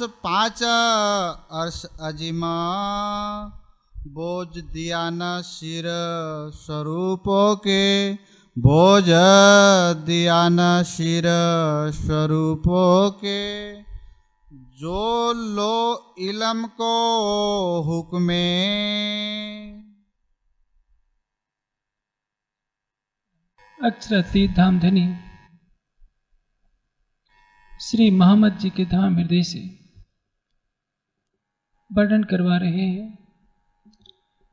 रास पाँच अर्श, अजिमा। बोझ दिया न सिर स्वरूपों के। बोझ दिया न सिर स्वरूपों के। जो लो इलम को हुक्मे। अक्षरातीत धाम धनी श्री मोहम्मद जी के धाम हृदय से। वर्णन करवा रहे हैं।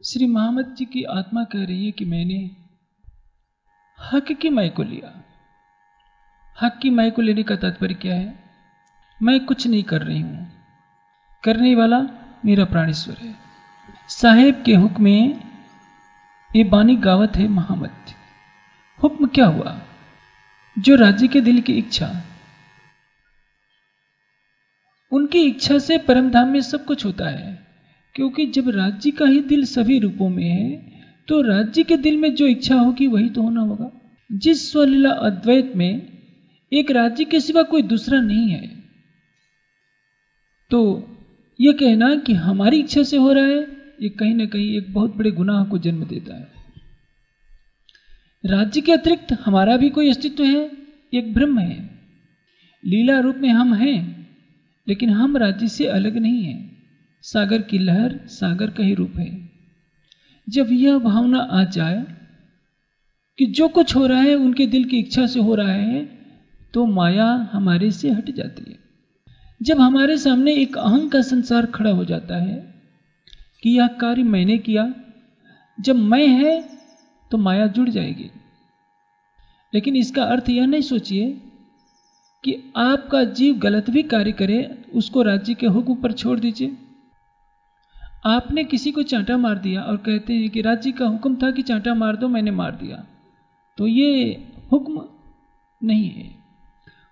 श्री मोहम्मद जी की आत्मा कह रही है कि मैंने हक की मय को लिया। हक की मय को लेने का तात्पर्य क्या है? मैं कुछ नहीं कर रही हूँ। करने वाला मेरा प्राणेश्वर है। साहेब के हुक्म में ये बानी गावत है मोहम्मद हुक्म क्या हुआ? जो राज्य के दिल की इच्छा उनकी इच्छा से परमधाम में सब कुछ होता है। क्योंकि जब राज्य का ही दिल सभी रूपों में है तो राज्य के दिल में जो इच्छा होगी वही तो होना होगा। जिस स्वलीला अद्वैत में एक राज्य के सिवा कोई दूसरा नहीं है तो यह कहना कि हमारी इच्छा से हो रहा है, ये कहीं ना कहीं एक बहुत बड़े गुनाह को जन्म देता है। राज्य के अतिरिक्त हमारा भी कोई अस्तित्व है, एक ब्रह्म है। लीला रूप में हम हैं लेकिन हम राज्य से अलग नहीं हैं। सागर की लहर सागर का ही रूप है। जब यह भावना आ जाए कि जो कुछ हो रहा है, उनके दिल की इच्छा से हो रहा है तो माया हमारे से हट जाती है। जब हमारे सामने एक अहंग का संसार खड़ा हो जाता है कि यह कार्य मैंने किया, जब मैं है तो माया जुड़ जाएगी। लेकिन इसका अर्थ यह नहीं सोचिए कि आपका जीव गलत भी कार्य करे, उसको राज्य के हुक्म पर छोड़ दीजिए। आपने किसी को चांटा मार दिया और कहते हैं कि राज्य का हुक्म था कि चांटा मार दो, मैंने मार दिया। तो ये हुक्म नहीं है।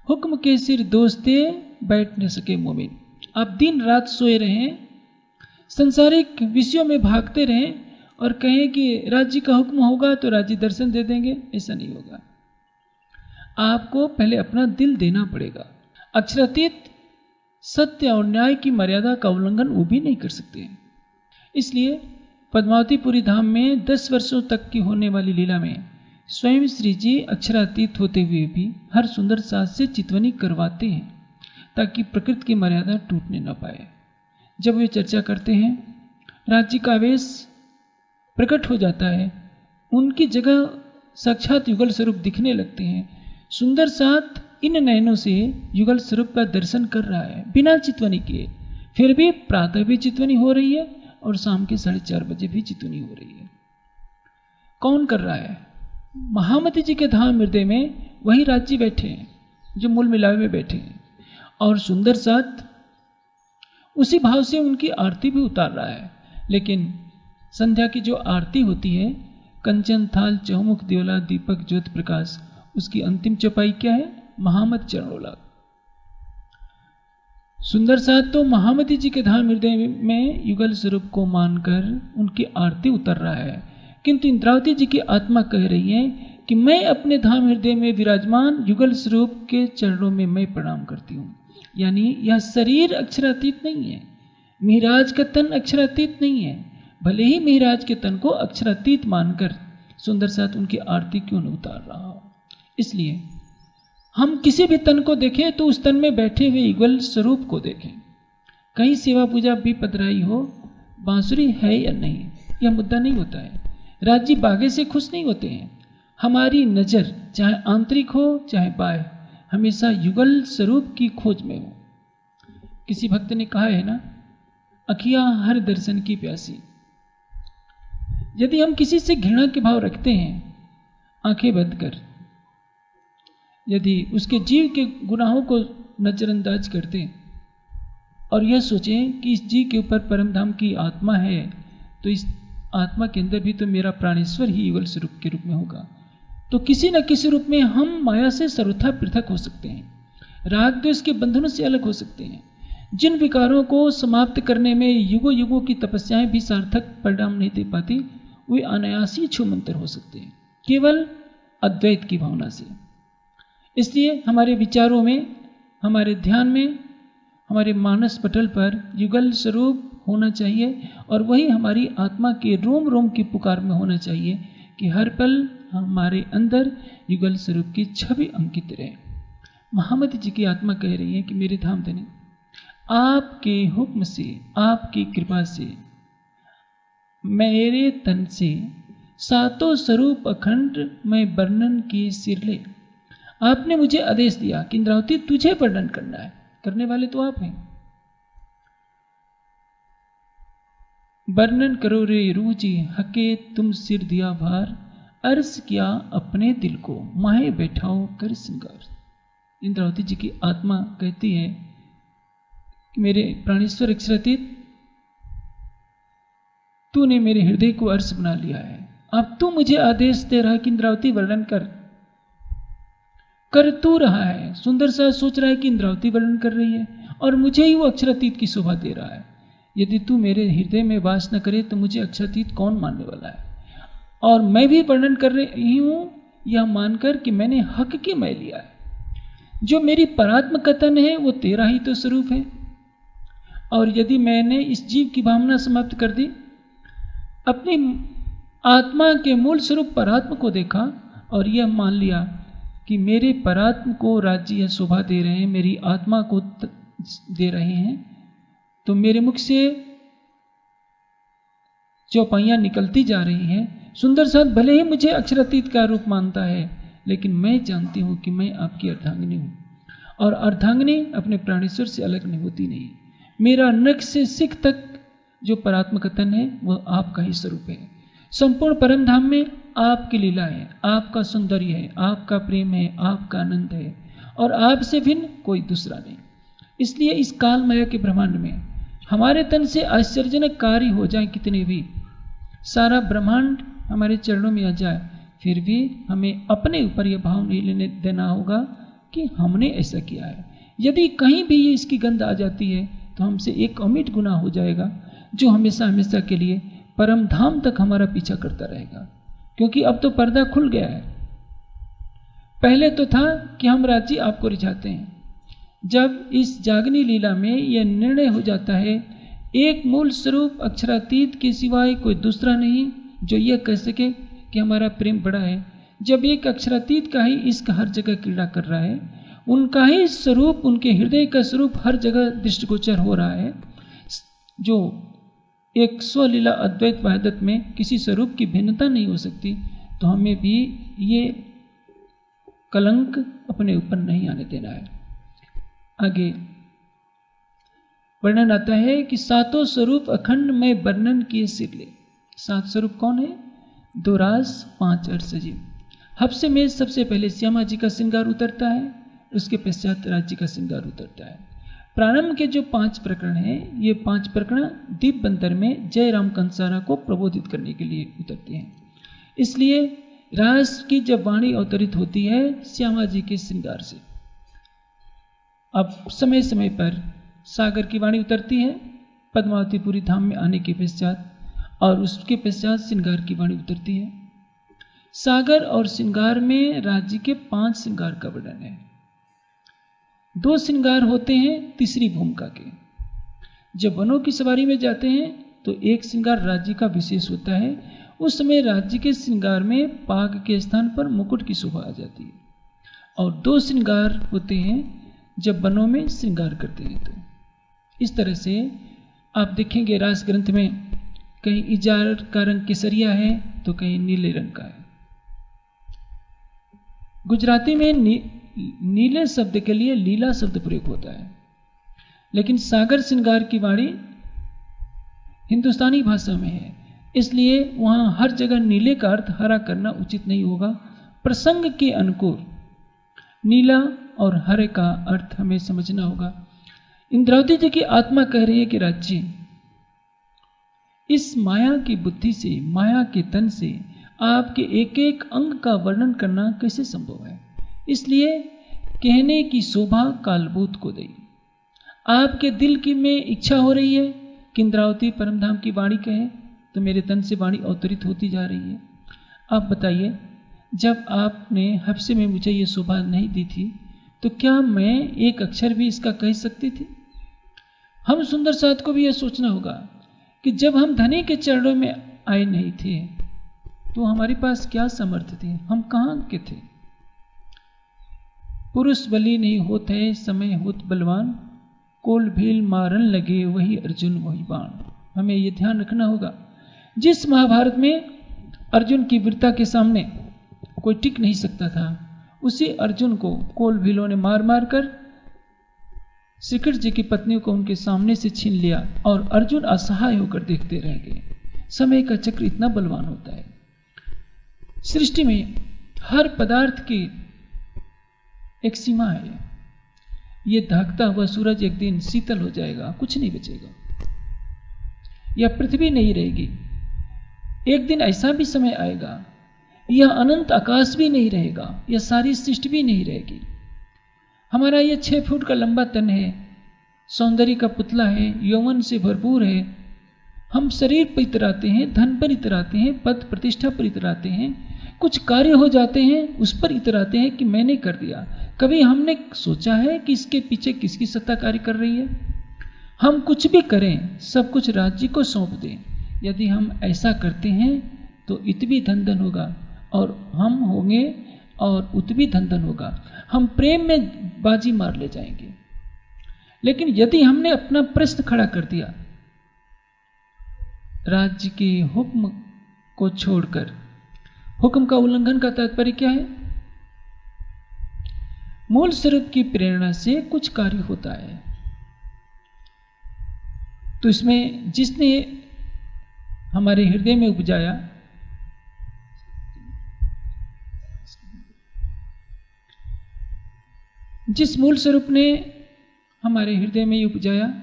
हुक्म के सिर दोस्ते बैठ न सके मोमिन। आप दिन रात सोए रहें, संसारिक विषयों में भागते रहें और कहें कि राज्य का हुक्म होगा तो राज्य दर्शन दे देंगे, ऐसा नहीं होगा। आपको पहले अपना दिल देना पड़ेगा। अक्षरातीत सत्य और न्याय की मर्यादा का उल्लंघन वो भी नहीं कर सकते। इसलिए पद्मावतीपुरी धाम में दस वर्षों तक की होने वाली लीला में स्वयं श्री जी अक्षरातीत होते हुए भी हर सुंदर साज से चितवनी करवाते हैं, ताकि प्रकृति की मर्यादा टूटने न पाए। जब वे चर्चा करते हैं, राज्य का आवेश प्रकट हो जाता है, उनकी जगह साक्षात युगल स्वरूप दिखने लगते हैं। सुंदर साथ इन नयनों से युगल स्वरूप का दर्शन कर रहा है, बिना चितवनी किए फिर भी प्रातः भी चितवनी हो रही है और शाम के साढ़े चार बजे भी चितवनी हो रही है। कौन कर रहा है? महामती जी के धाम हृदय में वही राज्य बैठे हैं, जो मूल मिलावे में बैठे हैं। और सुंदर साथ उसी भाव से उनकी आरती भी उतार रहा है। लेकिन संध्या की जो आरती होती है कंचन थाल चौमुख दियोला दीपक, ज्योत प्रकाश उसकी अंतिम चौपाई क्या है? महामत चरणोला सुंदर साथ तो महामती जी के धाम हृदय में युगल स्वरूप को मानकर उनकी आरती उतर रहा है। किंतु इंद्रावती जी की आत्मा कह रही है कि मैं अपने धाम हृदय में विराजमान युगल स्वरूप के चरणों में मैं प्रणाम करती हूँ। यानी यह शरीर अक्षरातीत नहीं है मिहराज का तन अक्षरातीत नहीं है, भले ही मिहराज के तन को अक्षरातीत मानकर सुंदर साथ उनकी आरती क्यों न उतार रहा हो? इसलिए हम किसी भी तन को देखें तो उस तन में बैठे हुए युगल स्वरूप को देखें। कहीं सेवा पूजा भी पधराई हो, बांसुरी है या नहीं, यह मुद्दा नहीं होता है। राज्य बागे से खुश नहीं होते हैं। हमारी नज़र चाहे आंतरिक हो, चाहे बाह्य, हमेशा युगल स्वरूप की खोज में हो। किसी भक्त ने कहा है ना, अखिया हर दर्शन की प्यासी। यदि हम किसी से घृणा के भाव रखते हैं, आँखें बंद कर यदि उसके जीव के गुनाहों को नज़रअंदाज करते हैं और यह सोचें कि इस जीव के ऊपर परमधाम की आत्मा है तो इस आत्मा के अंदर भी तो मेरा प्राणेश्वर ही युगल स्वरूप के रूप में होगा। तो किसी न किसी रूप में हम माया से सर्वथा पृथक हो सकते हैं, राग द्वेष के बंधनों से अलग हो सकते हैं। जिन विकारों को समाप्त करने में युगों युगों की तपस्याएँ भी सार्थक परिणाम नहीं दे पाती, वे अनायासी छुमंतर हो सकते हैं, केवल अद्वैत की भावना से। इसलिए हमारे विचारों में, हमारे ध्यान में, हमारे मानस पटल पर युगल स्वरूप होना चाहिए और वही हमारी आत्मा के रोम रोम की पुकार में होना चाहिए कि हर पल हमारे अंदर युगल स्वरूप की छवि अंकित रहे। महामती जी की आत्मा कह रही है कि मेरे धाम धनी, आपके हुक्म से, आपकी कृपा से, मेरे तन से सातों स्वरूप अखंड में वर्णन की सिरले आपने मुझे आदेश दिया कि इंद्रावती, तुझे वर्णन करना है। करने वाले तो आप हैं। वर्णन करो रे रूजी, हके तुम सिर दिया भार। अर्ज़ किया अपने दिल को, माहे बैठाओ कर श्रृंगार इंद्रावती जी की आत्मा कहती है कि मेरे प्राणेश्वर अक्षरातीत, तूने मेरे हृदय को अर्श बना लिया है। अब तू मुझे आदेश दे रहा कि इंद्रावती वर्णन कर। कर तू रहा है, सुंदर सा सोच रहा है कि इंद्रावती वर्णन कर रही है और मुझे ही वो अक्षरातीत की शोभा दे रहा है। यदि तू मेरे हृदय में वास न करे तो मुझे अक्षरातीत कौन मानने वाला है? और मैं भी वर्णन कर रही हूँ यह मानकर कि मैंने हक की मैं लिया है। जो मेरी परात्म कथन है, वो तेरा ही तो स्वरूप है। और यदि मैंने इस जीव की भावना समाप्त कर दी, अपनी आत्मा के मूल स्वरूप परात्म को देखा और यह मान लिया कि मेरे परात्म को राज्य या शोभा दे रहे हैं, मेरी आत्मा को दे रहे हैं तो मेरे मुख से चौपाइयाँ निकलती जा रही हैं। सुंदर साथ, भले ही मुझे अक्षरातीत का रूप मानता है, लेकिन मैं जानती हूँ कि मैं आपकी अर्धांगिनी हूँ, और अर्धांगिनी अपने प्राणेश्वर से अलग नहीं होती, नहीं। मेरा नख से सिख तक जो परात्म कथन है, वह आपका ही स्वरूप है। संपूर्ण परम धाम में आपकी लीला है, आपका सौंदर्य है, आपका प्रेम है, आपका आनंद है और आपसे भिन्न कोई दूसरा नहीं। इसलिए इस काल माया के ब्रह्मांड में हमारे तन से आश्चर्यजनक कार्य हो जाए कितने भी, सारा ब्रह्मांड हमारे चरणों में आ जाए, फिर भी हमें अपने ऊपर यह भाव नहीं लेने देना होगा कि हमने ऐसा किया है। यदि कहीं भी ये इसकी गंध आ जाती है तो हमसे एक अमिट गुना हो जाएगा, जो हमेशा हमेशा के लिए परम धाम तक हमारा पीछा करता रहेगा। क्योंकि अब तो पर्दा खुल गया है। पहले तो था कि हम राज्य आपको रिझाते हैं। जब इस जागनी लीला में यह निर्णय हो जाता है, एक मूल स्वरूप अक्षरातीत के सिवाय कोई दूसरा नहीं, जो यह कह सके कि हमारा प्रेम बड़ा है। जब एक अक्षरातीत का ही इसका हर जगह क्रीड़ा कर रहा है, उनका ही स्वरूप, उनके हृदय का स्वरूप हर जगह दृष्टिगोचर हो रहा है, जो एक स्वलीला अद्वैत वाहदत में किसी स्वरूप की भिन्नता नहीं हो सकती तो हमें भी ये कलंक अपने ऊपर नहीं आने देना है। आगे, वर्णन आता है कि सातों स्वरूप अखंड में वर्णन किए सिरले सात स्वरूप कौन है? दो रास पाँच अर्थ सजीव हफ्से में सबसे पहले श्यामा जी का श्रृंगार उतरता है, उसके पश्चात राज्य का श्रृंगार उतरता है। प्रारंभ के जो पाँच प्रकरण हैं, ये पाँच प्रकरण दीप बंदर में जय राम कंसारा को प्रबोधित करने के लिए उतरते हैं। इसलिए रास की जब वाणी अवतरित होती है, श्यामा जी के श्रृंगार से। अब समय समय पर सागर की वाणी उतरती है पद्मावतीपुरी धाम में आने के पश्चात, और उसके पश्चात श्रृंगार की वाणी उतरती है। सागर और श्रृंगार में राज्य के पाँच श्रृंगार का वर्णन है। दो श्रृंगार होते हैं तीसरी भूमिका के। जब वनों की सवारी में जाते हैं तो एक श्रृंगार राज्य का विशेष होता है। उस समय राज्य के श्रृंगार में पाग के स्थान पर मुकुट की शोभा आ जाती है। और दो श्रृंगार होते हैं जब वनों में श्रृंगार करते हैं तो। इस तरह से आप देखेंगे रास ग्रंथ में, कहीं इजार का रंग केसरिया है तो कहीं नीले रंग का है। गुजराती में नीले शब्द के लिए लीला शब्द प्रयोग होता है। लेकिन सागर श्रृंगार की वाणी हिंदुस्तानी भाषा में है। इसलिए वहाँ हर जगह नीले का अर्थ हरा करना उचित नहीं होगा। प्रसंग के अनुकूल नीला और हरे का अर्थ हमें समझना होगा। इंद्रावती जी की आत्मा कह रही है कि राज्य इस माया की बुद्धि से, माया के तन से आपके एक एक अंग का वर्णन करना कैसे संभव है? इसलिए कहने की शोभा कालबूत को दे। आपके दिल की में इच्छा हो रही है कि इंद्रावती परमधाम की वाणी कहे तो मेरे तन से वाणी अवतरित होती जा रही है। आप बताइए, जब आपने हफ्से में मुझे ये शोभा नहीं दी थी तो क्या मैं एक अक्षर भी इसका कह सकती थी? हम सुंदर साथ को भी यह सोचना होगा कि जब हम धनी के चरणों में आए नहीं थे तो हमारे पास क्या समर्थ थे? हम कहाँ के थे? पुरुष बलि नहीं होते, समय होत बलवान। कोल भील मारन लगे, वही अर्जुन, वही बाण। हमें ये ध्यान रखना होगा। जिस महाभारत में अर्जुन की वीरता के सामने कोई टिक नहीं सकता था, उसी अर्जुन को कोल भीलों ने मार मार कर श्रीकृष्ण जी की पत्नी को उनके सामने से छीन लिया और अर्जुन असहाय होकर देखते रह गए। समय का चक्र इतना बलवान होता है। सृष्टि में हर पदार्थ की एक सीमा है। ये धाकता हुआ सूरज एक दिन शीतल हो जाएगा, कुछ नहीं बचेगा। यह पृथ्वी नहीं रहेगी। एक दिन ऐसा भी समय आएगा यह अनंत आकाश भी नहीं रहेगा यह सारी सृष्टि भी नहीं रहेगी। हमारा यह छः फुट का लंबा तन है, सौंदर्य का पुतला है, यौवन से भरपूर है। हम शरीर पर इतराते हैं, धन पर इतराते हैं, पद प्रतिष्ठा पर इतराते हैं, कुछ कार्य हो जाते हैं, उस पर इतराते हैं कि मैंने कर दिया। कभी हमने सोचा है कि इसके पीछे किसकी सत्ता कार्य कर रही है? हम कुछ भी करें, सब कुछ राज्य को सौंप दें। यदि हम ऐसा करते हैं तो इत भी धन धन होगा, और हम होंगे, और उत भी धन धन होगा। हम प्रेम में बाजी मार ले जाएँगे। लेकिन यदि हमने अपना प्रश्न खड़ा कर दिया, राज्य के हुक्म को छोड़कर, हुक्म का उल्लंघन का तात्पर्य क्या है? मूल स्वरूप की प्रेरणा से कुछ कार्य होता है। तो इसमें जिसने हमारे हृदय में उपजाया, जिस मूल स्वरूप ने हमारे हृदय में उपजाया,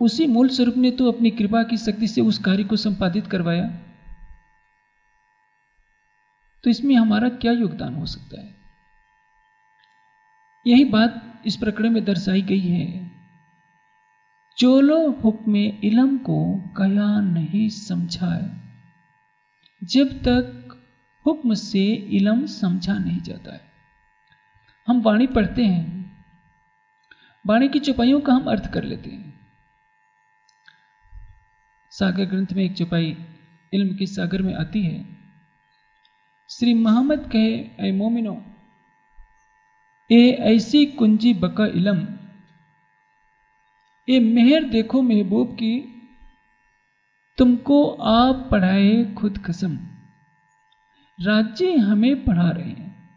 उसी मूल स्वरूप ने तो अपनी कृपा की शक्ति से उस कार्य को संपादित करवाया। तो इसमें हमारा क्या योगदान हो सकता है? यही बात इस प्रकरण में दर्शाई गई है। चोलो हुक्म इलम को कया नहीं समझाए। जब तक हुक्म से इलम समझा नहीं जाता है। हम वाणी पढ़ते हैं। वाणी की चौपाइयों का हम अर्थ कर लेते हैं। सागर ग्रंथ में एक चौपाई इल्म के सागर में आती है। श्री मोहम्मद कहे, ऐ मोमिनो ए ऐसी कुंजी बका इलम। ए मेहर देखो महबूब की, तुमको आप पढ़ाए खुद कसम। राज्य हमें पढ़ा रहे हैं।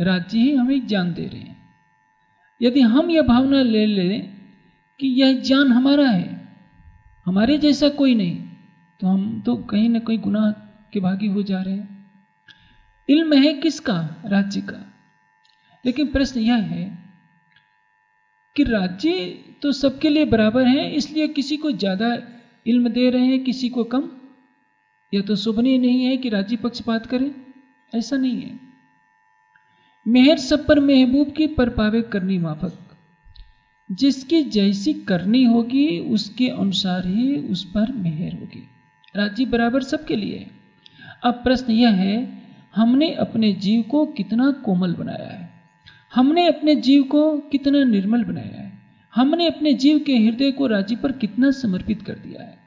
राज्य ही हमें ज्ञान दे रहे हैं। यदि हम यह भावना ले लें कि यह ज्ञान हमारा है, हमारे जैसा कोई नहीं तो हम तो कहीं ना कहीं गुनाह के भागी हो जा रहे हैं। इल्म है किसका? राज्य का। लेकिन प्रश्न यह है कि राज्य तो सबके लिए बराबर है, इसलिए किसी को ज़्यादा इल्म दे रहे हैं, किसी को कम? यह तो शोभनीय नहीं है कि राज्य पक्षपात करें, ऐसा नहीं है। मेहर सब पर महबूब की पर पावे करनी माफक। जिसकी जैसी करनी होगी, उसके अनुसार ही उस पर मेहर होगी। राज्य बराबर सबके लिए अब प्रश्न यह है, हमने अपने जीव को कितना कोमल बनाया है? हमने अपने जीव को कितना निर्मल बनाया है? हमने अपने जीव के हृदय को राज्य पर कितना समर्पित कर दिया है?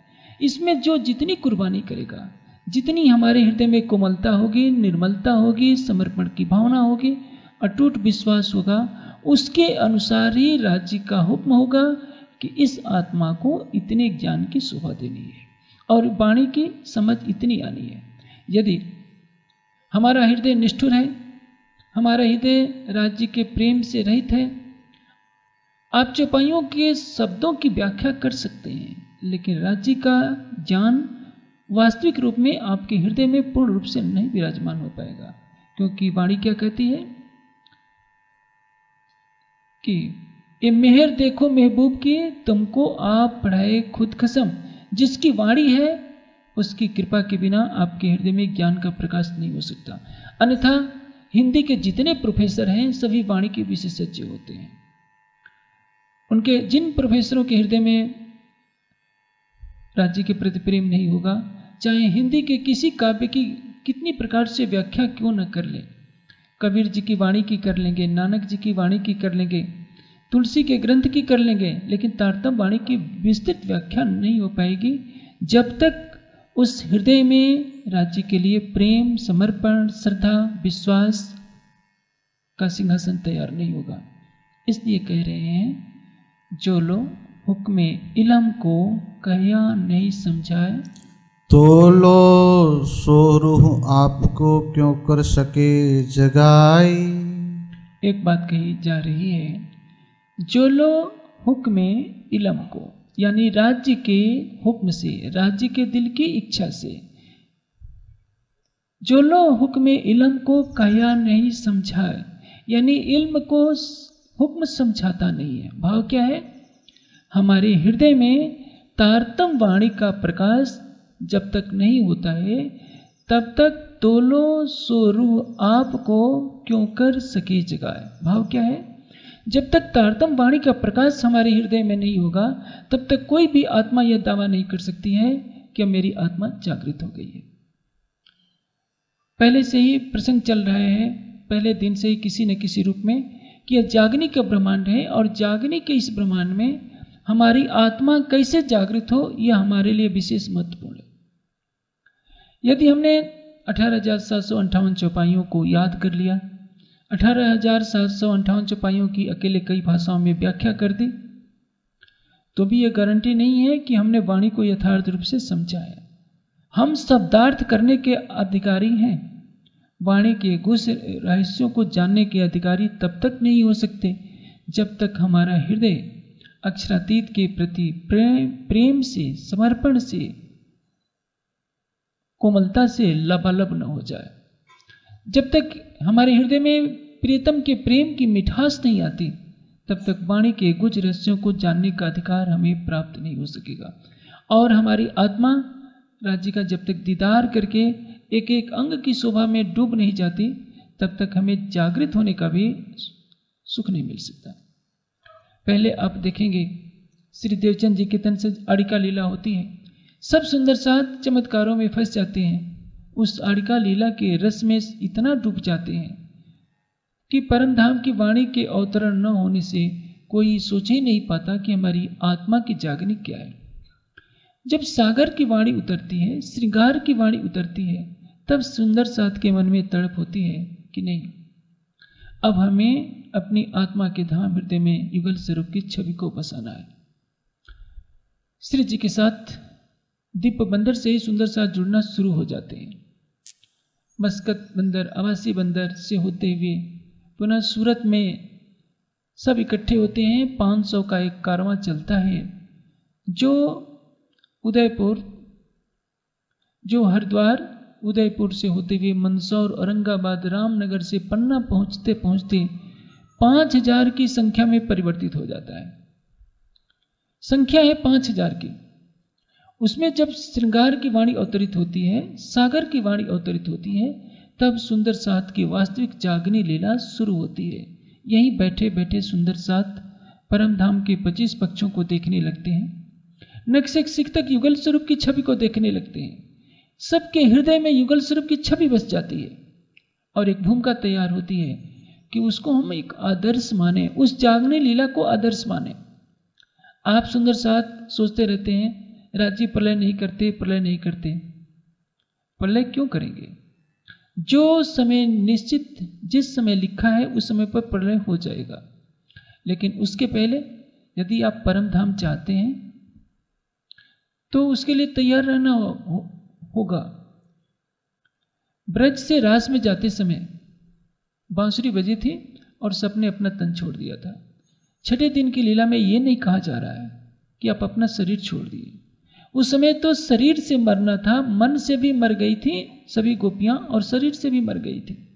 इसमें जो जितनी कुर्बानी करेगा, जितनी हमारे हृदय में कोमलता होगी, निर्मलता होगी, समर्पण की भावना होगी, अटूट विश्वास होगा, उसके अनुसार ही राज्य का हुक्म होगा कि इस आत्मा को इतने ज्ञान की शोभा देनी है और वाणी की समझ इतनी आनी है। यदि हमारा हृदय निष्ठुर है हमारा हृदय राज्य के प्रेम से रहित है। आप चौपाइयों के शब्दों की व्याख्या कर सकते हैं, लेकिन राज्य का ज्ञान वास्तविक रूप में आपके हृदय में पूर्ण रूप से नहीं विराजमान हो पाएगा, क्योंकि वाणी क्या कहती है कि ये मेहर देखो महबूब की, तुमको आप पढ़ाए खुद खसम जिसकी वाणी है, उसकी कृपा के बिना आपके हृदय में ज्ञान का प्रकाश नहीं हो सकता। अन्यथा हिंदी के जितने प्रोफेसर हैं, सभी वाणी के विशेषज्ञ होते हैं। उनके जिन प्रोफेसरों के हृदय में राज्य के प्रति प्रेम नहीं होगा, चाहे हिंदी के किसी काव्य की कितनी प्रकार से व्याख्या क्यों न कर ले, कबीर जी की वाणी की कर लेंगे, नानक जी की वाणी की कर लेंगे, तुलसी के ग्रंथ की कर लेंगे, लेकिन तारतम वाणी की विस्तृत व्याख्या नहीं हो पाएगी, जब तक उस हृदय में राज्य के लिए प्रेम समर्पण श्रद्धा विश्वास का सिंहासन तैयार नहीं होगा। इसलिए कह रहे हैं जो लोग हुक्म इलम को कहिया नहीं समझाए। तो लो सो रूह आपको क्यों कर सके जगाई? एक बात कही जा रही है जो लो हुक्म इलम को यानी राज्य के हुक्म से, राज्य के दिल की इच्छा से। जो लोग हुक्म इलम को कया नहीं समझाए, यानी इल्म को हुक्म समझाता नहीं है, भाव क्या है? हमारे हृदय में तारतम वाणी का प्रकाश जब तक नहीं होता है, तब तक तोलो सोरू आपको क्यों कर सके जगाए, भाव क्या है? जब तक तारतम वाणी का प्रकाश हमारे हृदय में नहीं होगा, तब तक कोई भी आत्मा यह दावा नहीं कर सकती है कि मेरी आत्मा जागृत हो गई है। पहले से ही प्रसंग चल रहे हैं, पहले दिन से ही किसी न किसी रूप में कि यह जागनी का ब्रह्मांड है और जागनी के इस ब्रह्मांड में हमारी आत्मा कैसे जागृत हो, यह हमारे लिए विशेष महत्वपूर्ण है। यदि हमने अठारह चौपाइयों को याद कर लिया अठारह हज़ार सात सौ अंठावन की अकेले कई भाषाओं में व्याख्या कर दी। तो भी यह गारंटी नहीं है कि हमने वाणी को यथार्थ रूप से समझा है हम शब्दार्थ करने के अधिकारी हैं। वाणी के गुस रहस्यों को जानने के अधिकारी तब तक नहीं हो सकते जब तक हमारा हृदय अक्षरातीत के प्रति प्रेम प्रेम से, समर्पण से, कोमलता से लबालब न हो जाए। जब तक हमारे हृदय में प्रियतम के प्रेम की मिठास नहीं आती, तब तक वाणी के गुज रहस्यों को जानने का अधिकार हमें प्राप्त नहीं हो सकेगा। और हमारी आत्मा राज्य का जब तक दीदार करके एक एक अंग की शोभा में डूब नहीं जाती, तब तक हमें जागृत होने का भी सुख नहीं मिल सकता। पहले आप देखेंगे, श्री देवचंद जी के तन से अड़िका लीला होती है। सब सुंदर साथ चमत्कारों में फंस जाते हैं। उस अड़िका लीला के रस में इतना डूब जाते हैं। कि परम धाम की वाणी के अवतरण न होने से कोई सोच ही नहीं पाता कि हमारी आत्मा की जागनी क्या है। जब सागर की वाणी उतरती है, श्रृंगार की वाणी उतरती है, तब सुंदर साथ के मन में तड़प होती है कि नहीं। अब हमें अपनी आत्मा के धाम हृदय में युगल स्वरूप की छवि को बसाना है। श्री जी के साथ दीप बंदर से ही सुंदर साथ जुड़ना शुरू हो जाते हैं। मस्कत बंदर आवासी बंदर से होते हुए पुनः सूरत में सब इकट्ठे होते हैं, पाँच सौ का एक कारवां चलता है। जो उदयपुर, जो हरिद्वार उदयपुर से होते हुए मंदसौर, औरंगाबाद, रामनगर से पन्ना पहुँचते पहुँचते पाँच हज़ार की संख्या में परिवर्तित हो जाता है। संख्या है पाँच हज़ार की। उसमें जब श्रृंगार की वाणी अवतरित होती है, सागर की वाणी अवतरित होती है तब सुंदर साथ की वास्तविक जागनी लीला शुरू होती है। यहीं बैठे बैठे सुंदर साथ परम धाम के पच्चीस पक्षों को देखने लगते हैं। नक्शे तक युगल स्वरूप की छवि को देखने लगते हैं। सबके हृदय में युगल स्वरूप की छवि बस जाती है और एक भूमिका तैयार होती है कि उसको हम एक आदर्श माने, उस जागने लीला को आदर्श माने। आप सुंदर साथ सोचते रहते हैं राज्य प्रलय नहीं करते, प्रलय नहीं करते। प्रलय क्यों करेंगे? जो समय निश्चित जिस समय लिखा है उस समय पर प्रलय हो जाएगा। लेकिन उसके पहले यदि आप परम धाम चाहते हैं तो उसके लिए तैयार रहना हो, होगा। ब्रज से रास में जाते समय बांसुरी बजी थी और सबने अपना तन छोड़ दिया था। छठे दिन की लीला में ये नहीं कहा जा रहा है कि आप अपना शरीर छोड़ दिए। उस समय तो शरीर से मरना था, मन से भी मर गई थी, सभी गोपियाँ और शरीर से भी मर गई थी।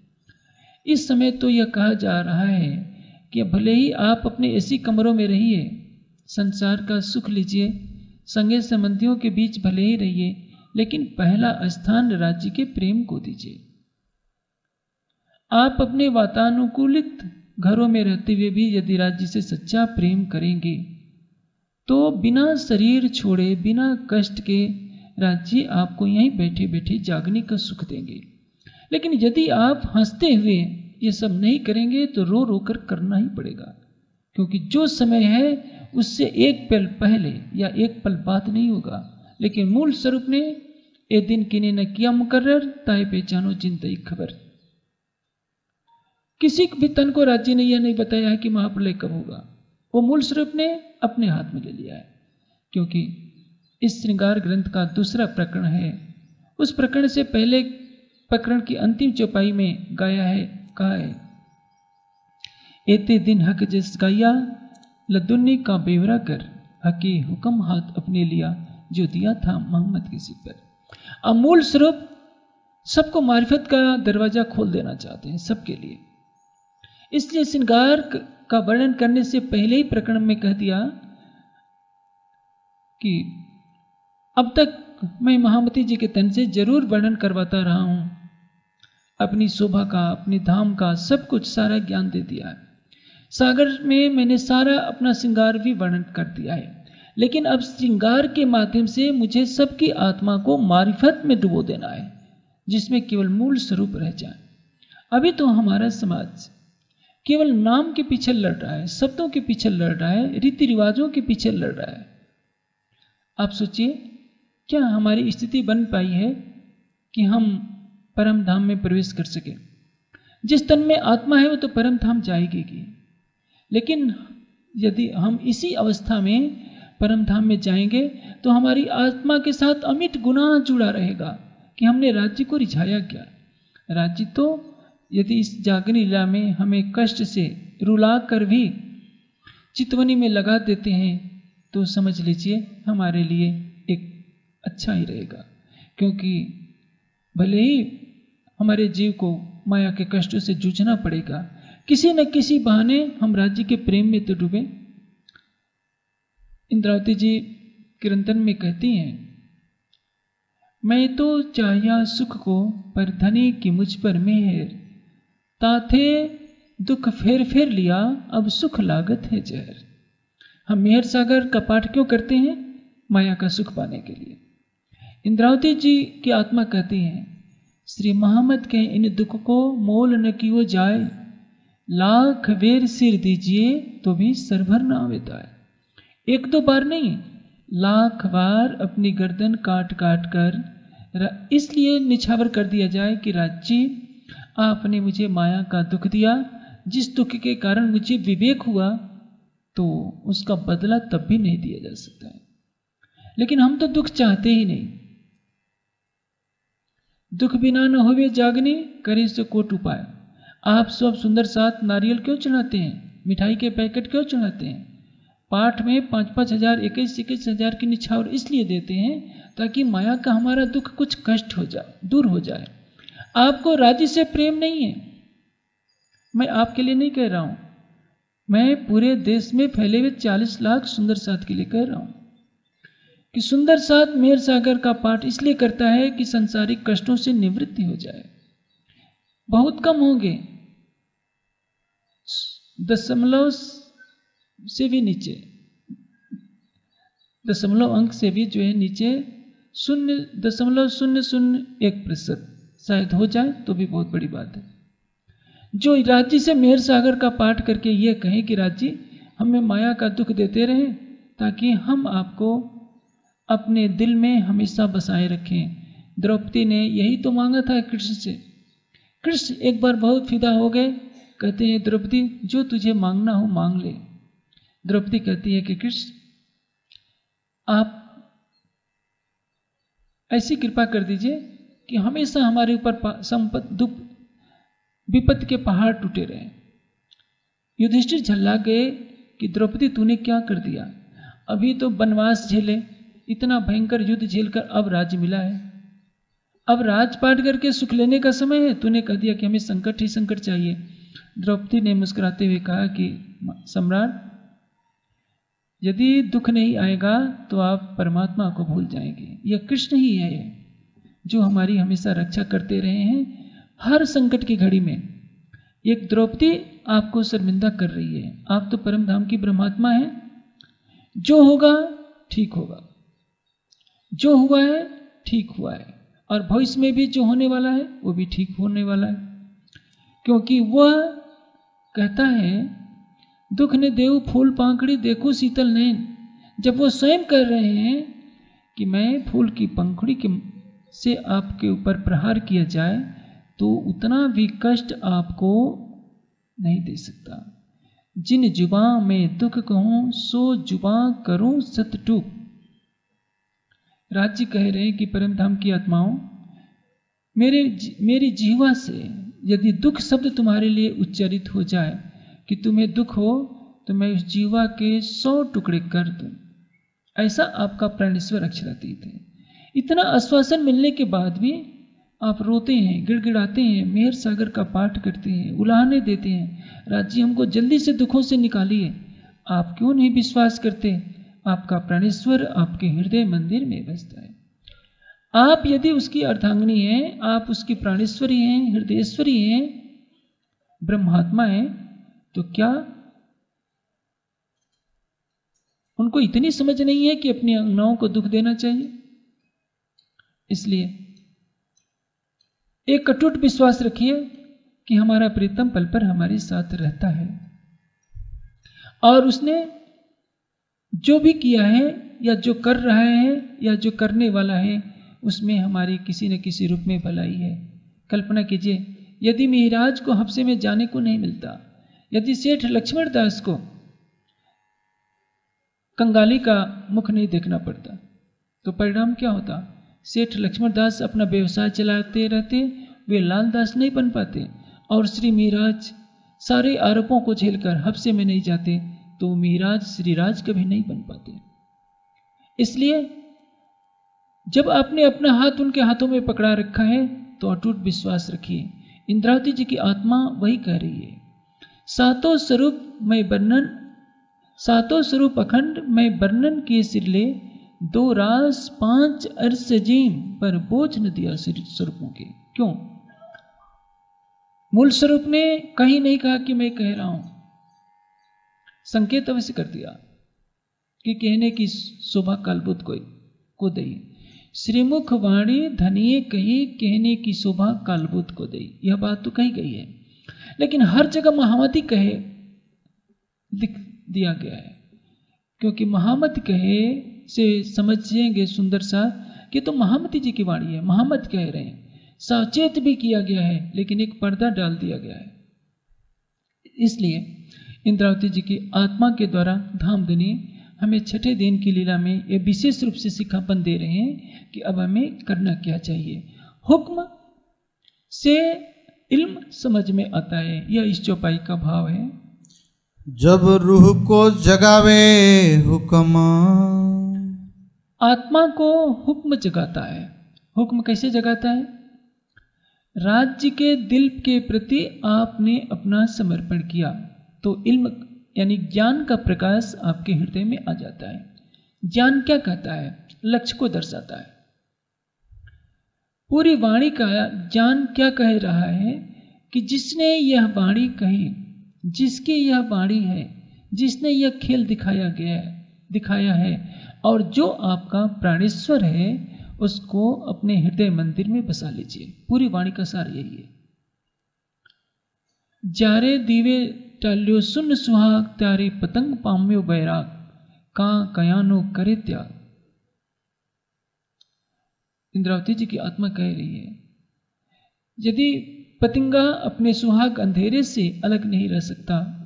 इस समय तो यह कहा जा रहा है कि भले ही आप अपने ऐसी कमरों में रहिए, संसार का सुख लीजिए, संगे संबंधियों के बीच भले ही रहिए, लेकिन पहला स्थान राज्य के प्रेम को दीजिए। आप अपने वातानुकूलित घरों में रहते हुए भी यदि राज्य से सच्चा प्रेम करेंगे तो बिना शरीर छोड़े, बिना कष्ट के राज्य आपको यहीं बैठे बैठे जागने का सुख देंगे। लेकिन यदि आप हँसते हुए ये सब नहीं करेंगे तो रो रो कर करना ही पड़ेगा। क्योंकि जो समय है, उससे एक पल पहले या एक पल बात नहीं होगा। लेकिन मूल स्वरूप ने, ए दिन किने न किया मुकर्र ताए पहचानो चिंतई खबर। किसी भी तन को राज्य ने यह नहीं बताया है कि महाप्रलय कब होगा। वो मूल स्वरूप ने अपने हाथ में ले लिया है, क्योंकि इस श्रृंगार ग्रंथ का दूसरा प्रकरण है। उस प्रकरण से पहले प्रकरण की अंतिम चौपाई में गाया है, कहा है, एते दिन हक जिस गाया लदुन्नी का बेवरा कर, हके हुक्म हाथ अपने लिया, जो दिया था मोहम्मद के सिर पर। अमूल स्वरूप सबको मारिफत का दरवाज़ा खोल देना चाहते हैं सबके लिए। इसलिए श्रृंगार का वर्णन करने से पहले ही प्रकरण में कह दिया कि अब तक मैं महामती जी के तन से ज़रूर वर्णन करवाता रहा हूँ। अपनी शोभा का, अपने धाम का सब कुछ सारा ज्ञान दे दिया है। सागर में मैंने सारा अपना श्रृंगार भी वर्णन कर दिया है। लेकिन अब श्रृंगार के माध्यम से मुझे सबकी आत्मा को मारिफत में डुबो देना है, जिसमें केवल मूल स्वरूप रह जाए। अभी तो हमारा समाज केवल नाम के पीछे लड़ रहा है, शब्दों के पीछे लड़ रहा है रीति रिवाजों के पीछे लड़ रहा है। आप सोचिए, क्या हमारी स्थिति बन पाई है कि हम परम धाम में प्रवेश कर सके? जिस तन में आत्मा है, वो तो परम धाम जाएगी की। लेकिन यदि हम इसी अवस्था में परम धाम में जाएँगे तो हमारी आत्मा के साथ अमिट गुनाह जुड़ा रहेगा कि हमने राज्य को रिझाया क्या? राज्य तो यदि इस जागनी लीला में हमें कष्ट से रुला कर भी चितवनी में लगा देते हैं तो समझ लीजिए हमारे लिए एक अच्छा ही रहेगा। क्योंकि भले ही हमारे जीव को माया के कष्टों से जूझना पड़ेगा, किसी न किसी बहाने हम राज्य के प्रेम में तो डूबे। इंद्रावती जी किरंतन में कहती हैं, मैं तो चाहिया सुख को, पर धनी की मुझ पर मेहर। ताथे दुख फेर फेर लिया, अब सुख लागत है जहर। हम मेहर सागर का पाठ क्यों करते हैं? माया का सुख पाने के लिए। इंद्रावती जी की आत्मा कहती हैं, श्री मोहम्मद के इन दुख को मोल न की कियो जाए। लाख वेर सिर दीजिए तो भी सरभर ना है एक दो बार नहीं, लाख बार अपनी गर्दन काट काट कर इसलिए निछावर कर दिया जाए कि राज्य आपने मुझे माया का दुख दिया, जिस दुख के कारण मुझे विवेक हुआ तो उसका बदला तब भी नहीं दिया जा सकता है। लेकिन हम तो दुख चाहते ही नहीं। दुख बिना न होवे जागने, करे से कोट उपाय। आप सब सुंदर साथ नारियल क्यों चढ़ाते हैं? मिठाई के पैकेट क्यों चढ़ाते हैं? पाठ में पाँच पाँच हज़ार इक्कीस इक्कीस हज़ार की निछावर इसलिए देते हैं, ताकि माया का हमारा दुख कुछ कष्ट हो जाए दूर हो जाए। आपको राज्य से प्रेम नहीं है। मैं आपके लिए नहीं कह रहा हूँ। मैं पूरे देश में फैले हुए चालीस लाख सुंदर साथ के लिए कह रहा हूँ। कि सुंदर साथ मेर सागर का पाठ इसलिए करता है कि संसारिक कष्टों से निवृत्ति हो जाए। बहुत कम होंगे। दशमलव से भी नीचे। दशमलव अंक से भी जो है नीचे शून्य दशमलव शून्य शून्य एक प्रतिशत। शायद हो जाए तो भी बहुत बड़ी बात है। जो राज्य से मेहर सागर का पाठ करके ये कहें कि राज्य हमें माया का दुख देते रहें, ताकि हम आपको अपने दिल में हमेशा बसाए रखें। द्रौपदी ने यही तो मांगा था कृष्ण से। कृष्ण एक बार बहुत फिदा हो गए। कहते हैं, द्रौपदी, जो तुझे मांगना हो मांग ले। द्रौपदी कहती है कि कृष्ण, आप ऐसी कृपा कर दीजिए कि हमेशा हमारे ऊपर संपत, दुख, विपत्ति के पहाड़ टूटे रहे। युधिष्ठिर झल्ला गए कि, द्रौपदी, तूने क्या कर दिया? अभी तो वनवास झेले, इतना भयंकर युद्ध झेलकर अब राज्य मिला है। अब राजपाट करके सुख लेने का समय है। तूने कह दिया कि हमें संकट ही संकट चाहिए। द्रौपदी ने मुस्कुराते हुए कहा कि सम्राट, यदि दुख नहीं आएगा तो आप परमात्मा को भूल जाएँगे। यह कृष्ण ही है जो हमारी हमेशा रक्षा करते रहे हैं, हर संकट की घड़ी में। एक द्रौपदी आपको शर्मिंदा कर रही है। आप तो परम धाम की ब्रह्मात्मा हैं। जो होगा, ठीक होगा। जो हुआ है, ठीक हुआ है। और भविष्य में भी जो होने वाला है, वो भी ठीक होने वाला है। क्योंकि वह कहता है, दुख ने देव फूल पांखड़ी देखो शीतल नैन जब वो स्वयं कर रहे हैं कि मैं फूल की पंखुड़ी के से आपके ऊपर प्रहार किया जाए तो उतना भी कष्ट आपको नहीं दे सकता। जिन जुबा में दुख कहूँ, सो जुबा करूँ सतटूक राज्य कह रहे हैं कि परम धाम की आत्माओं, मेरे मेरी जीवा से यदि दुख शब्द तुम्हारे लिए उच्चारित हो जाए कि तुम्हें दुख हो तो मैं उस जीवा के सौ टुकड़े कर दूँ। ऐसा आपका प्राणेश्वर अक्षरातीत है। इतना आश्वासन मिलने के बाद भी आप रोते हैं, गिड़गिड़ाते हैं, मेहर सागर का पाठ करते हैं, उलाहने देते हैं राज्य हमको जल्दी से दुखों से निकालिए। आप क्यों नहीं विश्वास करते? आपका प्राणेश्वर आपके हृदय मंदिर में बसता है। आप यदि उसकी अर्धांगनी हैं, आप उसकी प्राणेश्वरी हैं, हृदयेश्वरी हैं, ब्रह्मात्मा हैं तो क्या उनको इतनी समझ नहीं है कि अपनी अंगनाओं को दुख देना चाहिए? इसलिए एक कटुट विश्वास रखिए कि हमारा प्रीतम पल पर हमारे साथ रहता है। और उसने जो भी किया है या जो कर रहा है या जो करने वाला है, उसमें हमारी किसी न किसी रूप में भलाई है। कल्पना कीजिए, यदि मिहराज को हफ्से में जाने को नहीं मिलता, यदि सेठ लक्ष्मण दास को कंगाली का मुख नहीं देखना पड़ता तो परिणाम क्या होता? सेठ लक्ष्मण दास अपना व्यवसाय चलाते रहते, वे लाल दास नहीं बन पाते और श्री मीराज सारे आरोपों को झेलकर हफ्से में नहीं जाते तो मीराज श्रीराज कभी नहीं बन पाते। इसलिए जब आपने अपना हाथ उनके हाथों में पकड़ा रखा है तो अटूट विश्वास रखिए। इंद्रावती जी की आत्मा वही कह रही है। सातों स्वरूप में वर्णन सातों स्वरूप अखंड में वर्णन के सिरले दो रास पाँच अर्स जीम पर बोझ न दिया स्वरूपों के। क्यों? मूल स्वरूप ने कहीं नहीं कहा कि मैं कह रहा हूँ। संकेत अवश्य कर दिया कि कहने की शोभा कालबुद्ध को को दई। श्रीमुख वाणी धनिये कही कहने की शोभा कालबुद्ध को दई। यह बात तो कही गई है। लेकिन हर जगह महामती कहे दिख दिया गया है। क्योंकि महामत कहे से समझेंगे सुंदर सा कि तो महामती जी की वाणी है, महामत कह रहे हैं। सचेत भी किया गया है, लेकिन एक पर्दा डाल दिया गया है। इसलिए इंद्रावती जी की आत्मा के द्वारा धामधनी हमें छठे दिन की लीला में ये विशेष रूप से सिखापन दे रहे हैं कि अब हमें करना क्या चाहिए। हुक्म से इल्म समझ में आता है यह इस चौपाई का भाव है? जब रूह को जगावे हुक्म। आत्मा को हुक्म जगाता है। हुक्म कैसे जगाता है? राज्य के दिल के प्रति आपने अपना समर्पण किया तो इल्म यानी ज्ञान का प्रकाश आपके हृदय में आ जाता है। ज्ञान क्या कहता है? लक्ष्य को दर्शाता है। पूरी वाणी का ज्ञान क्या कह रहा है कि जिसने यह वाणी कही, जिसकी यह वाणी है, जिसने यह खेल दिखाया गया है दिखाया है और जो आपका प्राणेश्वर है, उसको अपने हृदय मंदिर में बसा लीजिए। पूरी वाणी का सार यही है। जारे दीवे टाल्यो सुन सुहाग, त्यारे पतंग पाम्यो बैराग, का कयानो करे त्याग। इंद्रावती जी की आत्मा कह रही है, यदि पतिंगा अपने सुहाग अंधेरे से अलग नहीं रह सकता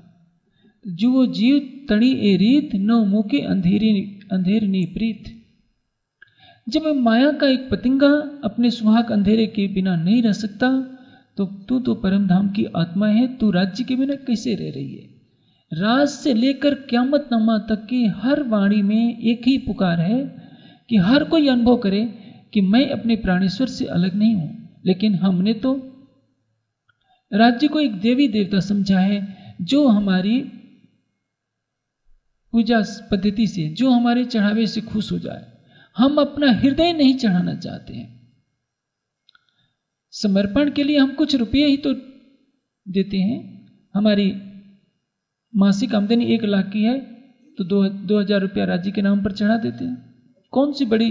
जो वो जीव तड़ी ए रीत न मुके अंधेरी अंधेरनी प्रीत जब माया का एक पतिंगा अपने सुहाग अंधेरे के बिना नहीं रह सकता तो तू तो परम धाम की आत्मा है तू राज्य के बिना कैसे रह रही है राज से लेकर क्यामत नमा तक की हर वाणी में एक ही पुकार है कि हर कोई अनुभव करे कि मैं अपने प्राणेश्वर से अलग नहीं हूँ लेकिन हमने तो राज्य को एक देवी देवता समझा है जो हमारी पूजा पद्धति से जो हमारे चढ़ावे से खुश हो जाए। हम अपना हृदय नहीं चढ़ाना चाहते हैं। समर्पण के लिए हम कुछ रुपये ही तो देते हैं। हमारी मासिक आमदनी एक लाख की है तो दो दो हज़ार रुपया राज्य के नाम पर चढ़ा देते हैं। कौन सी बड़ी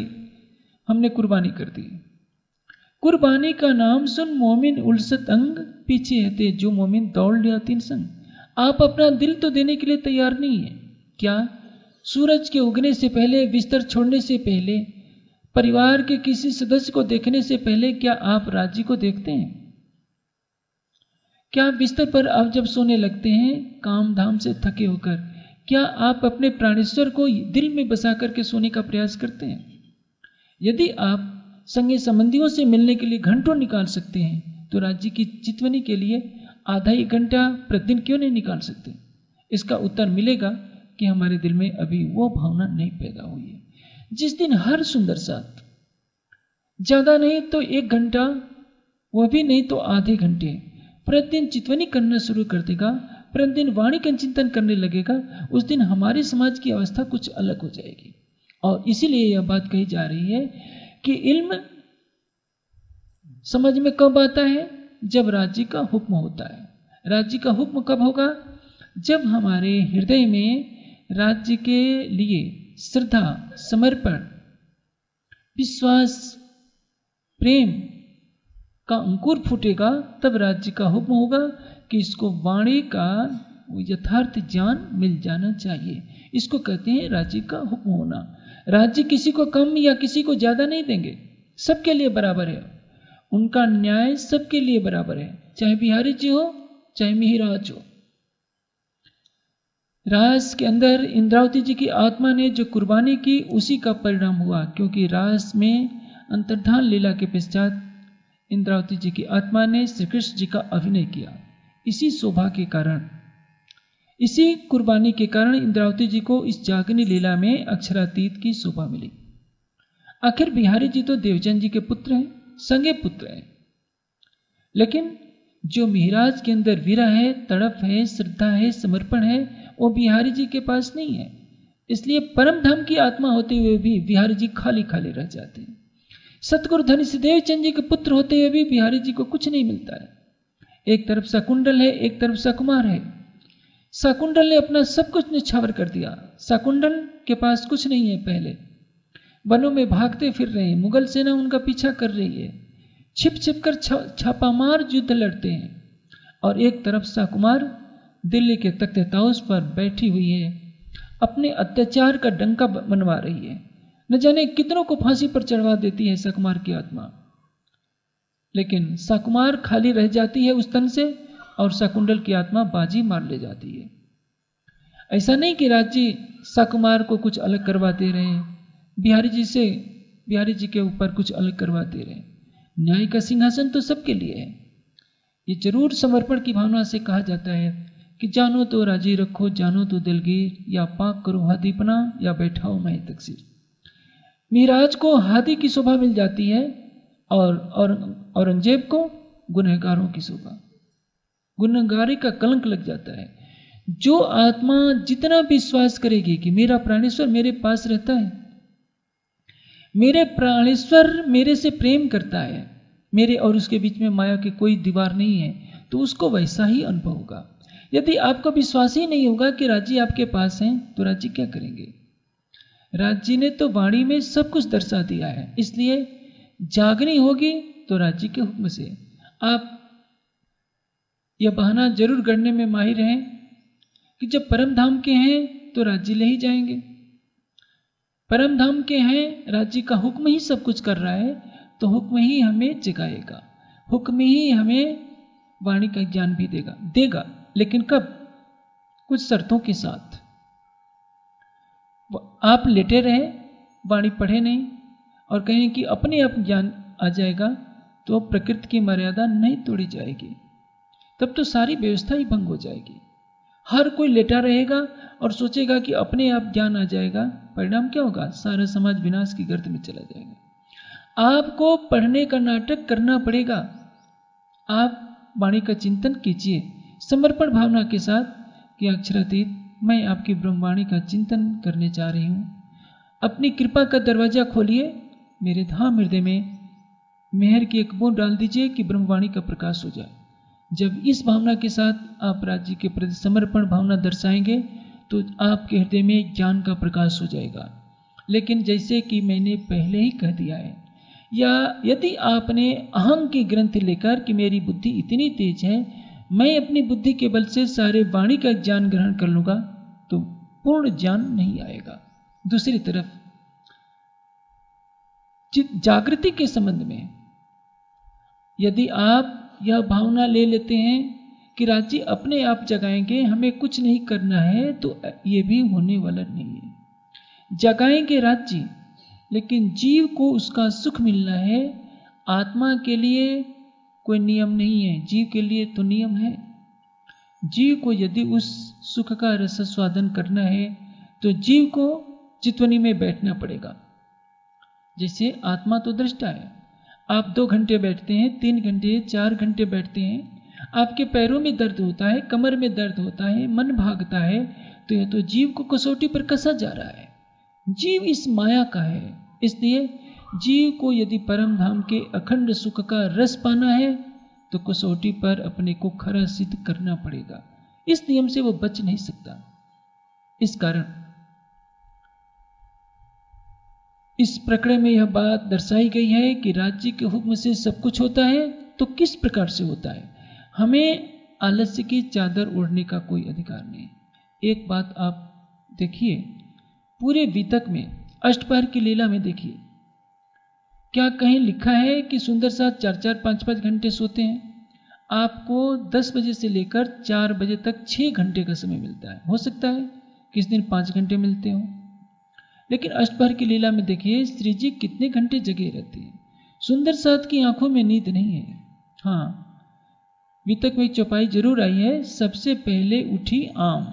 हमने कुर्बानी कर दी? कुर्बानी का नाम सुन मोमिन उलसत अंग पीछे हते जो मोमिन दौड़ लिया तीन संग। आप अपना दिल तो देने के लिए तैयार नहीं है। क्या? सूरज के उगने से पहले, बिस्तर छोड़ने से पहले, परिवार के किसी सदस्य को देखने से पहले क्या आप राज्य को देखते हैं? क्या बिस्तर पर आप जब सोने लगते हैं काम धाम से थके होकर, क्या आप अपने प्राणेश्वर को दिल में बसा करके सोने का प्रयास करते हैं? यदि आप संगे संबंधियों से मिलने के लिए घंटों निकाल सकते हैं तो राज्य की चितवनी के लिए आधा एक घंटा प्रतिदिन क्यों नहीं निकाल सकते? इसका उत्तर मिलेगा कि हमारे दिल में अभी वो भावना नहीं पैदा हुई है। जिस दिन हर सुंदर साथ, ज़्यादा नहीं तो एक घंटा वह भी नहीं तो आधे घंटे। प्रतिदिन चितवनी करना शुरू कर देगा, प्रतिदिन वाणी का चिंतन करने लगेगा, उस दिन हमारे समाज की अवस्था कुछ अलग हो जाएगी। और इसीलिए यह बात कही जा रही है कि इल्म समझ में कब आता है? जब राज्य का हुक्म होता है। राज्य का हुक्म कब होगा? जब हमारे हृदय में राज्य के लिए श्रद्धा, समर्पण, विश्वास, प्रेम का अंकुर फूटेगा, तब राज्य का हुक्म होगा कि इसको वाणी का यथार्थ ज्ञान मिल जाना चाहिए। इसको कहते हैं राज्य का हुक्म होना। राज्य किसी को कम या किसी को ज़्यादा नहीं देंगे। सबके लिए बराबर है। उनका न्याय सबके लिए बराबर है। चाहे बिहारी जी हो, चाहे मिहिराज हो। रास के अंदर इंद्रावती जी की आत्मा ने जो कुर्बानी की, उसी का परिणाम हुआ, क्योंकि रास में अंतर्धान लीला के पश्चात इंद्रावती जी की आत्मा ने श्री कृष्ण जी का अभिनय किया। इसी शोभा के कारण, इसी कुर्बानी के कारण इंद्रावती जी को इस जागनी लीला में अक्षरातीत की शोभा मिली। आखिर बिहारी जी तो देवचंद जी के पुत्र हैं, संगे पुत्र हैं। लेकिन जो मिहराज के अंदर वीरा है, तड़प है, श्रद्धा है, समर्पण है वो बिहारी जी के पास नहीं है। इसलिए परम धाम की आत्मा होते हुए भी बिहारी जी खाली खाली रह जाते हैं। सतगुरु धनी देव चंद जी के पुत्र होते हुए भी बिहारी जी को कुछ नहीं मिलता है। एक तरफ़ सकुंडल है, एक तरफ़ सकुमार है। सकुंडल ने अपना सब कुछ निछावर कर दिया। सकुंडल के पास कुछ नहीं है पहले। वनों में भागते फिर रहे हैं, मुगल सेना उनका पीछा कर रही है। छिप छिप कर छापामार युद्ध लड़ते हैं। और एक तरफ़ साकुमार दिल्ली के तख्ते ताउस पर बैठी हुई है। अपने अत्याचार का डंका बनवा रही है। न जाने कितनों को फांसी पर चढ़वा देती है सकुमार की आत्मा। लेकिन सकुमार खाली रह जाती है उस तन से और सकुंडल की आत्मा बाजी मार ले जाती है। ऐसा नहीं कि राज्य सकुमार को कुछ अलग करवाते रहे। हैं बिहारी जी से, बिहारी जी के ऊपर कुछ अलग करवाते रहे। हैं न्याय का सिंहासन तो सबके लिए है। ये ज़रूर समर्पण की भावना से कहा जाता है कि जानो तो राज़ी रखो, जानो तो दिलगीर, या पाक करो हादीपना या बैठाओ मैं तकसीर। मिराज को हादी की शोभा मिल जाती है, और औरंगज़ेब और को गुनहगारों की शोभा। गुनहगारी का कलंक लग जाता है। जो आत्मा जितना विश्वास करेगी कि मेरा प्राणेश्वर मेरे पास रहता है, मेरे प्राणेश्वर मेरे से प्रेम करता है, मेरे और उसके बीच में माया की कोई दीवार नहीं है तो उसको वैसा ही अनुभव होगा। यदि आपको विश्वास ही नहीं होगा कि राज्य आपके पास हैं तो राज्य क्या करेंगे? राज्य ने तो वाणी में सब कुछ दर्शा दिया है, इसलिए जागनी होगी तो राज्य के हुक्म से। आप यह बहाना ज़रूर गढ़ने में माहिर हैं कि जब परम धाम के हैं तो राज्य ले ही जाएँगे। परम धाम के हैं राज्य का हुक्म ही सब कुछ कर रहा है तो हुक्म ही हमें जगाएगा। हुक्म ही हमें वाणी का ज्ञान भी देगा। देगा। लेकिन कब? कुछ शर्तों के साथ। आप लेटे रहे, वाणी पढ़े नहीं, और कहें कि अपने आप ज्ञान आ जाएगा तो प्रकृति की मर्यादा नहीं तोड़ी जाएगी। तब तो सारी व्यवस्था ही भंग हो जाएगी। हर कोई लेटा रहेगा और सोचेगा कि अपने आप ज्ञान आ जाएगा, परिणाम क्या होगा? सारा समाज विनाश की गर्द में चला जाएगा। आपको पढ़ने का नाटक करना पड़ेगा। आप वाणी का चिंतन कीजिए। समर्पण भावना के साथ कि अक्षरातीत, मैं आपकी ब्रह्मवाणी का चिंतन करने जा रही हूँ। अपनी कृपा का दरवाज़ा खोलिए, मेरे धाम हृदय में मेहर की एक बूंद डाल दीजिए कि ब्रह्मवाणी का प्रकाश हो जाए। जब इस भावना के साथ आप राज्य के प्रति समर्पण भावना दर्शाएँगे तो आपके हृदय में ज्ञान का प्रकाश हो जाएगा। लेकिन जैसे कि मैंने पहले ही कह दिया है, या यदि आपने अहम की ग्रंथ लेकर कि मेरी बुद्धि इतनी तेज है मैं अपनी बुद्धि के बल से सारे वाणी का ज्ञान ग्रहण कर लूँगा तो पूर्ण ज्ञान नहीं आएगा। दूसरी तरफ़ जागृति के संबंध में, यदि आप यह भावना ले लेते हैं कि राज्य अपने आप जगाएँगे, हमें कुछ नहीं करना है तो ये भी होने वाला नहीं है। जगाएँगे राज्य लेकिन जीव को उसका सुख मिलना है, आत्मा के लिए कोई नियम नहीं है। जीव के लिए तो नियम है। जीव को यदि उस सुख का रस स्वादन करना है तो जीव को चितवनी में बैठना पड़ेगा। जैसे आत्मा तो दृष्टा है। आप दो घंटे बैठते हैं, तीन घंटे, चार घंटे बैठते हैं। आपके पैरों में दर्द होता है, कमर में दर्द होता है, मन भागता है तो यह तो जीव को कसौटी पर कसा जा रहा है। जीव इस माया का है, इसलिए जीव को यदि परम धाम के अखंड सुख का रस पाना है तो कसौटी पर अपने को खरा सिद्ध करना पड़ेगा। इस नियम से वो बच नहीं सकता। इस कारण इस प्रकरण में यह बात दर्शाई गई है कि राज्य के हुक्म से सब कुछ होता है तो किस प्रकार से होता है? हमें आलस्य की चादर ओढ़ने का कोई अधिकार नहीं। एक बात आप देखिए, पूरे वितक में, अष्टपहर की लीला में देखिए। क्या कहीं लिखा है कि सुंदर साथ चार चार पाँच पाँच घंटे सोते हैं? आपको दस बजे से लेकर चार बजे तक छः घंटे का समय मिलता है। हो सकता है किस दिन पाँच घंटे मिलते हों। लेकिन अष्टभर की लीला में देखिए श्री जी कितने घंटे जगे रहते हैं। सुंदर साथ की आँखों में नींद नहीं है। हाँ वितक में चौपाई ज़रूर आई है, सबसे पहले उठी आम।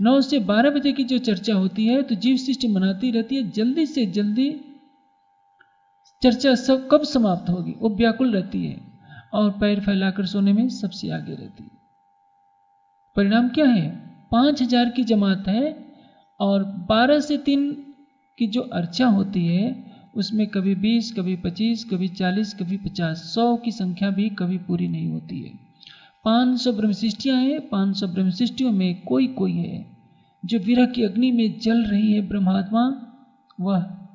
नौ से बारह बजे की जो चर्चा होती है तो जीव सृष्टि मनाती रहती है, जल्दी से जल्दी चर्चा सब कब समाप्त होगी? वो व्याकुल रहती है और पैर फैलाकर सोने में सबसे आगे रहती है। परिणाम क्या है? पाँच हज़ार की जमात है और बारह से तीन की जो अर्चा होती है, उसमें कभी बीस, कभी पच्चीस, कभी चालीस, कभी पचास, सौ की संख्या भी कभी पूरी नहीं होती है। पाँच सौ ब्रह्मशिष्टियाँ हैं, पाँच सौ ब्रह्मशिष्टियों में कोई कोई है। जो विरह की अग्नि में जल रही है ब्रह्मात्मा, वह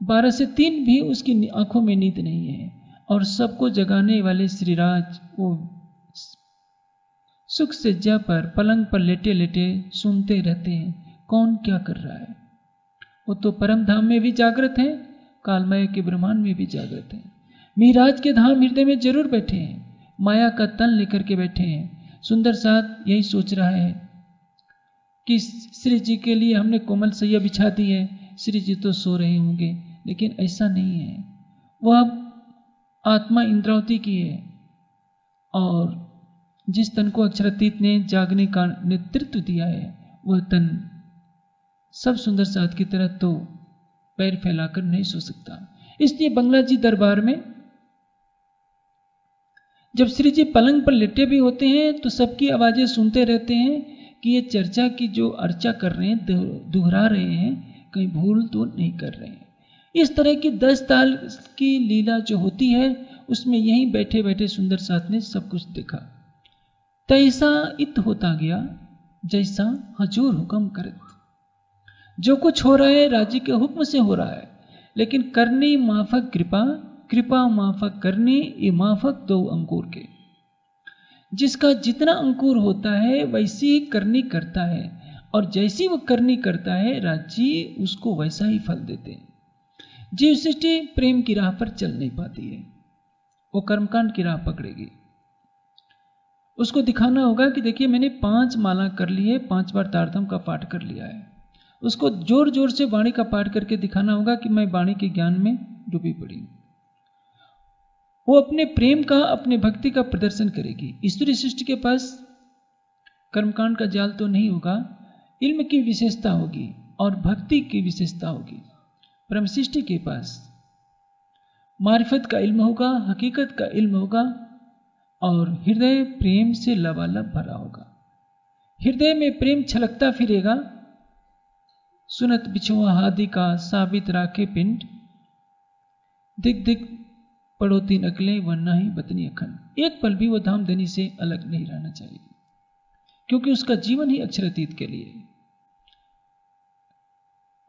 बारह से तीन भी उसकी आँखों में नींद नहीं है और सबको जगाने वाले श्रीराज वो सुख से सज्जा पर पलंग पर लेटे लेटे सुनते रहते हैं, कौन क्या कर रहा है? वो तो परम धाम में भी जागृत हैं, कालमय के ब्रह्मांड में भी जागृत हैं। मीराज के धाम हृदय में ज़रूर बैठे हैं, माया का तन लेकर के बैठे हैं। सुंदर साथ यही सोच रहा है कि श्री जी के लिए हमने कोमल सैया बिछा दी है, श्री जी तो सो रहे होंगे। लेकिन ऐसा नहीं है। वह अब आत्मा इंद्रावती की है। और जिस तन को अक्षरातीत ने जागने का नेतृत्व दिया है, वह तन सब सुंदर साथ की तरह तो पैर फैलाकर नहीं सो सकता। इसलिए बंगला जी दरबार में जब श्री जी पलंग पर लेटे भी होते हैं तो सबकी आवाज़ें सुनते रहते हैं कि ये चर्चा की जो अर्चा कर रहे हैं दोहरा रहे हैं, कहीं भूल तो नहीं कर रहे हैं। इस तरह की दस ताल की लीला जो होती है, उसमें यहीं बैठे बैठे सुंदर साथ ने सब कुछ देखा। तैसा इत होता गया, जैसा हजूर हुक्म करत जो कुछ हो रहा है राज्य के हुक्म से हो रहा है, लेकिन करनी माफक कृपा कृपा माफक करनी, ये माफक दो अंकुर के। जिसका जितना अंकुर होता है, वैसी ही करनी करता है, और जैसी वो करनी करता है राज्य उसको वैसा ही फल देते हैं। जीव सृष्टि प्रेम की राह पर चल नहीं पाती है। वो कर्मकांड की राह पकड़ेगी। उसको दिखाना होगा कि देखिए, मैंने पाँच माला कर ली है, पाँच बार तारतम का पाठ कर लिया है। उसको ज़ोर ज़ोर से वाणी का पाठ करके दिखाना होगा कि मैं वाणी के ज्ञान में डूबी पड़ी वो अपने प्रेम का, अपने भक्ति का प्रदर्शन करेगी। ईश्वरी सृष्टि के पास कर्मकांड का जाल तो नहीं होगा, इल्म की विशेषता होगी और भक्ति की विशेषता होगी। परम सृष्टि के पास। मारिफत का इल्म होगा, हकीकत का इल्म होगा, और हृदय प्रेम से लबालब भरा होगा। हृदय में प्रेम छलकता फिरेगा। सुनत बिछुआ हादि का साबित राखे पिंड। दिख दिख पड़ोती नकलें, वरना ही बतनी अखंड। एक पल भी वो धामधनी से अलग नहीं रहना चाहिए, क्योंकि उसका जीवन ही अक्षरातीत के लिए।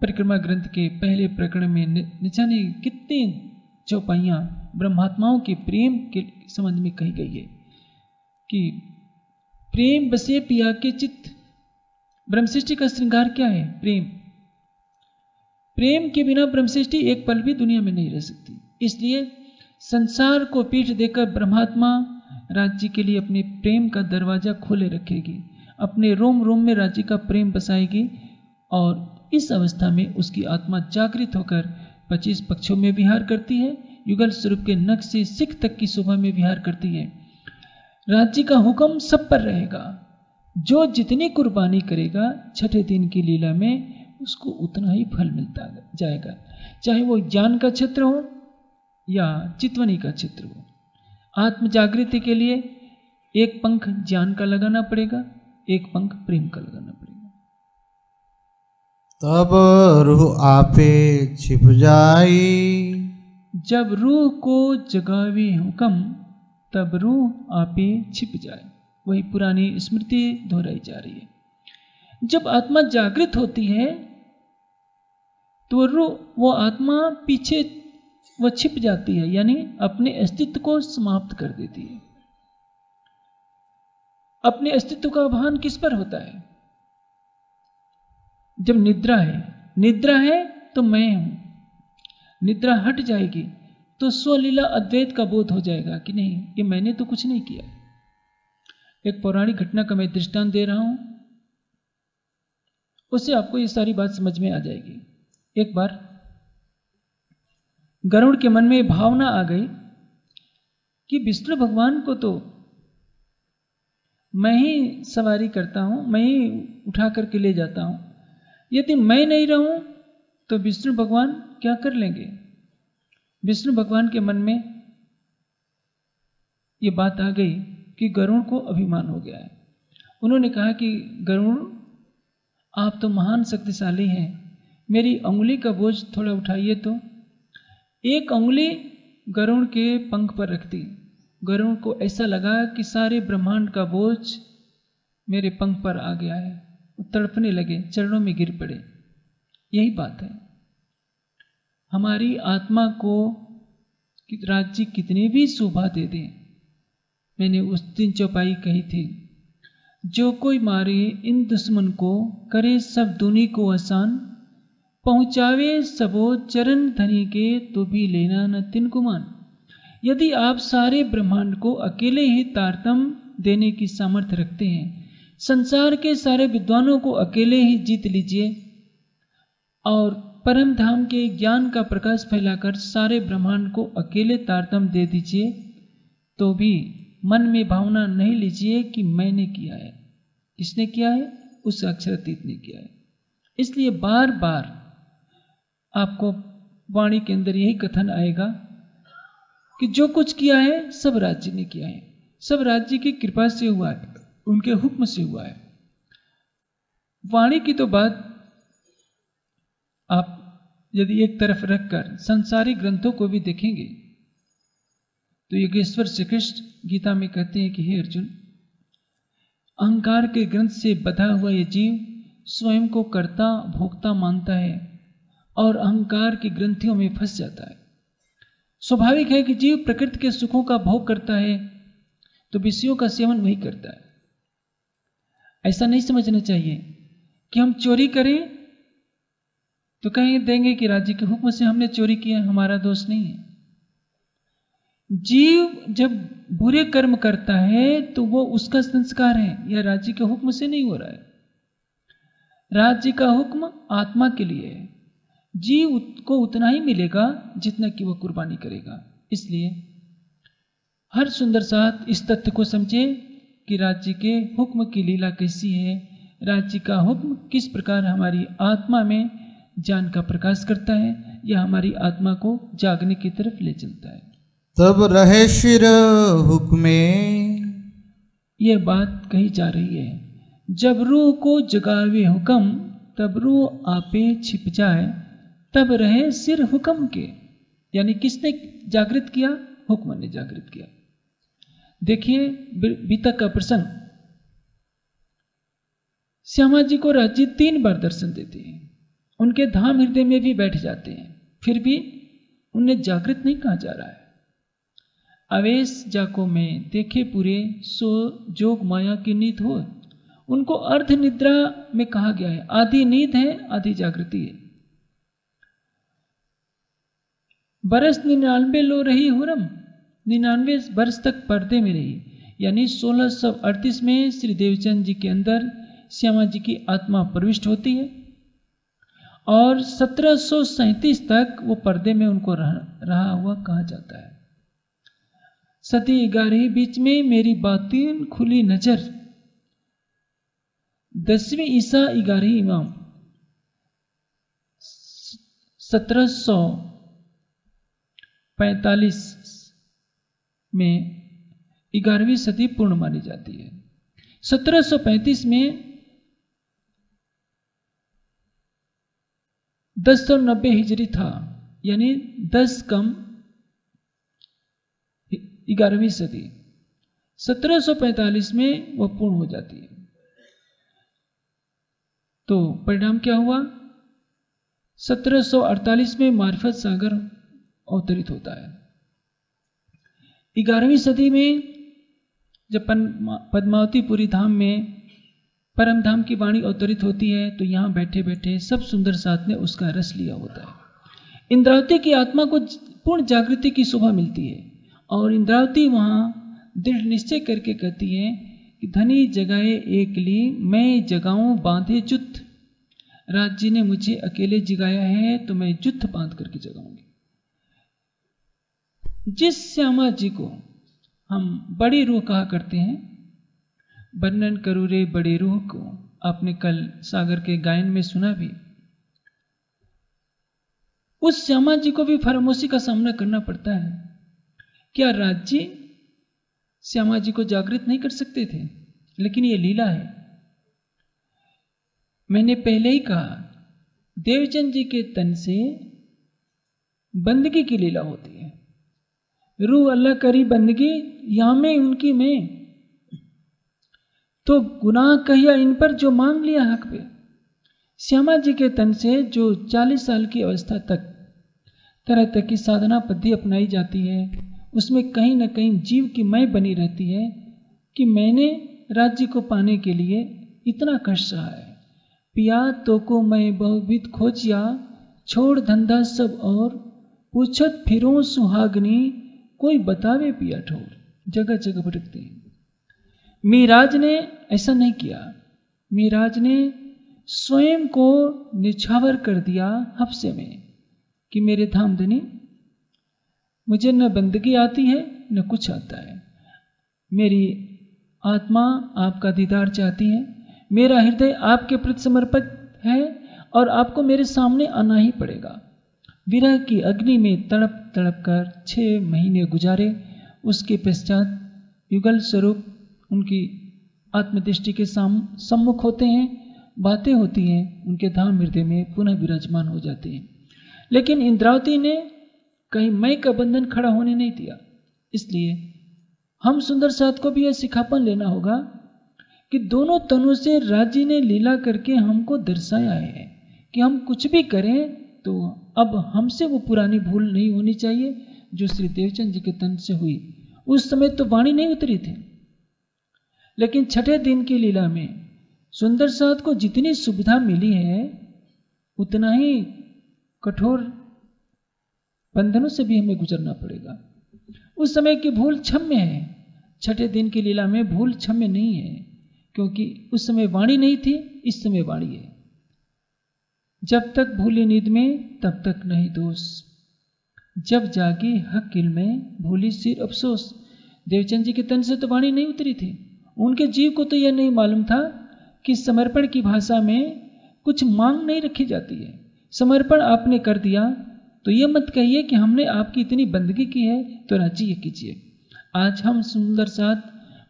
परिक्रमा ग्रंथ के पहले प्रकरण में निचाने कितने चौपाइयाँ ब्रह्मात्माओं के प्रेम के संबंध में कही गई है कि प्रेम बसे पिया के चित्त ब्रह्मसृष्टि का श्रृंगार क्या है? प्रेम। प्रेम के बिना ब्रह्मसृष्टि एक पल भी दुनिया में नहीं रह सकती। इसलिए संसार को पीठ देकर ब्रह्मात्मा राज्य के लिए अपने प्रेम का दरवाज़ा खोले रखेगी, अपने रोम रोम में राज्य का प्रेम बसाएगी और इस अवस्था में उसकी आत्मा जागृत होकर पच्चीस पक्षों में विहार करती है, युगल स्वरूप के नख से सिख तक की शोभा में विहार करती है। राज्य का हुक्म सब पर रहेगा। जो जितनी कुर्बानी करेगा, छठे दिन की लीला में उसको उतना ही फल मिलता जाएगा। चाहे वो ज्ञान का क्षेत्र हो या चितवनी का क्षेत्र हो। आत्म जागृति के लिए एक पंख ज्ञान का लगाना पड़ेगा, एक पंख प्रेम का लगाना तब रूह आपे छिप जाई। जब रूह को जगावे हुक्म तब रूह आपे छिप जाए। वही पुरानी स्मृति दोहराई जा रही है। जब आत्मा जागृत होती है तो रूह, वो आत्मा पीछे वो छिप जाती है, यानी अपने अस्तित्व को समाप्त कर देती है। अपने अस्तित्व का भान किस पर होता है? जब निद्रा है निद्रा है तो मैं हूँ। निद्रा हट जाएगी तो स्वलीला अद्वैत का बोध हो जाएगा कि नहीं, ये मैंने तो कुछ नहीं किया। एक पौराणिक घटना का मैं दृष्टांत दे रहा हूँ। उससे आपको ये सारी बात समझ में आ जाएगी। एक बार गरुड़ के मन में भावना आ गई कि विष्णु भगवान को तो मैं ही सवारी करता हूँ, मैं ही उठा करके ले जाता हूँ। यदि मैं नहीं रहूँ तो विष्णु भगवान क्या कर लेंगे? विष्णु भगवान के मन में ये बात आ गई कि गरुण को अभिमान हो गया है। उन्होंने कहा कि गरुण, आप तो महान शक्तिशाली हैं। मेरी उंगली का बोझ थोड़ा उठाइए तो। एक उंगली गरुड़ के पंख पर रख दी। गरुड़ को ऐसा लगा कि सारे ब्रह्मांड का बोझ मेरे पंख पर आ गया है। तड़पने लगे, चरणों में गिर पड़े। यही बात है। हमारी आत्मा को राज्य कितने भी शोभा दे दें, मैंने उस दिन चौपाई कही थी, जो कोई मारे इन दुश्मन को, करे सब दुनी को आसान, पहुँचावे सबो चरण धनी के तो भी लेना न तिन कुमान यदि आप सारे ब्रह्मांड को अकेले ही तारतम देने की सामर्थ्य रखते हैं संसार के सारे विद्वानों को अकेले ही जीत लीजिए और परम धाम के ज्ञान का प्रकाश फैलाकर सारे ब्रह्मांड को अकेले तारतम दे दीजिए तो भी मन में भावना नहीं लीजिए कि मैंने किया है। किसने किया है? उस अक्षरातीत ने किया है। इसलिए बार बार आपको वाणी के अंदर यही कथन आएगा कि जो कुछ किया है, सब राज्य ने किया है। सब राज्य की कृपा से हुआ है। उनके हुक्म से हुआ है। वाणी की तो बात आप यदि एक तरफ़ रखकर संसारी ग्रंथों को भी देखेंगे तो योगेश्वर श्री कृष्ण गीता में कहते हैं कि, हे अर्जुन, अहंकार के ग्रंथ से बधा हुआ ये जीव स्वयं को कर्ता, भोक्ता मानता है और अहंकार की ग्रंथियों में फंस जाता है। स्वाभाविक है कि जीव प्रकृति के सुखों का भोग करता है तो विषयों का सेवन वही करता है। ऐसा नहीं समझना चाहिए कि हम चोरी करें तो कहीं, देंगे कि राज्य के हुक्म से हमने चोरी किया हमारा दोष नहीं है। जीव जब बुरे कर्म करता है तो वो उसका संस्कार है यह राज्य के हुक्म से नहीं हो रहा है। राज्य का हुक्म आत्मा के लिए है। जीव को उतना ही मिलेगा जितना कि वह कुर्बानी करेगा। इसलिए हर सुंदर साथ इस तथ्य को समझे कि राज्य के हुक्म की लीला कैसी है राज्य का हुक्म किस प्रकार हमारी आत्मा में ज्ञान का प्रकाश करता है या हमारी आत्मा को जागने की तरफ़ ले चलता है। तब रहे शिर हुक्मे। यह बात कही जा रही है जब रूह को जगावे हुक्म तब रूह आपे छिप जाए तब रहे सिर हुक्म के। यानी किसने जागृत किया? हुक्म ने जागृत किया। देखिए बीतक का प्रसंग। श्यामा जी को राज्य तीन बार दर्शन देते हैं। उनके धाम हृदय में भी बैठ जाते हैं। फिर भी उन्हें जागृत नहीं कहा जा रहा है। अवेश जाको में देखे पूरे, सो जोग माया की नींद हो। उनको अर्ध निद्रा में कहा गया है। आधी नींद है, आधी जागृति है। बरस निन्यानवे लो रही हुरम। निन्यानवे वर्ष तक पर्दे में रही। यानी सोलह अड़तीस में श्री देवचंद जी के अंदर श्यामा जी की आत्मा प्रविष्ट होती है और सत्रह तक वो पर्दे में उनको रह, रहा हुआ कहा जाता है। सती ग्यारह बीच में मेरी बातिन खुली नज़र। दसवीं ईसा ग्यारह इमाम। सत्रह सौ पैतालीस में ग्यारहवीं सदी पूर्ण मानी जाती है। सत्रह सौ पैंतीस में दस सौ नब्बे हिजरी था, यानी दस कम ग्यारहवीं सदी। 1745 में वह पूर्ण हो जाती है। तो परिणाम क्या हुआ? 1748 में मार्फत सागर अवतरित होता है। ग्यारहवीं सदी में, जब पद्मावतीपुरी धाम में परम धाम की वाणी अवतरित होती है तो यहाँ बैठे बैठे सब सुंदर साथ ने उसका रस लिया होता है। इंद्रावती की आत्मा को पूर्ण जागृति की शोभा मिलती है और इंद्रावती वहाँ दृढ़ निश्चय करके कहती है कि, धनी जगाए एक ली, मैं जगाऊं बांधे जुत्थ राज जी ने मुझे अकेले जगाया है तो मैं जुत्थ बाँध करके जगाऊँगी। जिस श्यामा जी को हम बड़ी रूह कहा करते हैं, वर्णन करो रे बड़े रूह को, आपने कल सागर के गायन में सुना भी। उस श्यामा जी को भी फरामोशी का सामना करना पड़ता है। क्या राज्य श्यामा जी को जागृत नहीं कर सकते थे? लेकिन ये लीला है। मैंने पहले ही कहा, देवचंद जी के तन से बंदगी की लीला होती है। रूह अल्लाह करी बंदगी या में उनकी में। तो गुनाह कहिया इन पर जो मांग लिया हक पे। श्यामा जी के तन से जो चालीस साल की अवस्था तक, तरह तरह की साधना पद्धति अपनाई जाती है, उसमें कहीं ना कहीं जीव की मैं बनी रहती है कि मैंने राज्य को पाने के लिए इतना कष्ट सहा है। पिया तो को मैं बहुविध खोजिया, छोड़ धंधा सब और, पूछत फिरो सुहागनी कोई बतावे पिया ठोर जगह जगह भटकते हैं। मीराज ने ऐसा नहीं किया। मीराज ने स्वयं को निछावर कर दिया हफ्से में कि मेरे धाम धनी, मुझे न बंदगी आती है, न कुछ आता है। मेरी आत्मा आपका दीदार चाहती है। मेरा हृदय आपके प्रति समर्पित है और आपको मेरे सामने आना ही पड़ेगा। विरह की अग्नि में तड़प तड़प कर छः महीने गुजारे। उसके पश्चात युगल स्वरूप उनकी आत्मदृष्टि के साम, सम्मुख होते हैं, बातें होती हैं, उनके धाम हृदय में पुनः विराजमान हो जाते हैं। लेकिन इंद्रावती ने कहीं मय का बंधन खड़ा होने नहीं दिया। इसलिए हम सुंदर साथ को भी यह सिखापन लेना होगा कि दोनों तनों से राज्य ने लीला करके हमको दर्शाया है कि हम कुछ भी करें तो अब हमसे वो पुरानी भूल नहीं होनी चाहिए जो श्री देवचंद जी के तन से हुई। उस समय तो वाणी नहीं उतरी थी। लेकिन छठे दिन की लीला में सुंदर साथ को जितनी सुविधा मिली है, उतना ही कठोर बंधनों से भी हमें गुजरना पड़ेगा। उस समय की भूल क्षम्य है। छठे दिन की लीला में भूल क्षम्य नहीं है, क्योंकि उस समय वाणी नहीं थी, इस समय वाणी है। जब तक भूली नींद में, तब तक नहीं दोष। जब जागी हक किल में, भूली सिर अफसोस। देवचंद जी के तन से तो वाणी नहीं उतरी थी। उनके जीव को तो यह नहीं मालूम था कि समर्पण की भाषा में कुछ मांग नहीं रखी जाती है। समर्पण आपने कर दिया तो ये मत कहिए कि हमने आपकी इतनी बंदगी की है तो राज़ी ये कीजिए। आज हम सुंदर साथ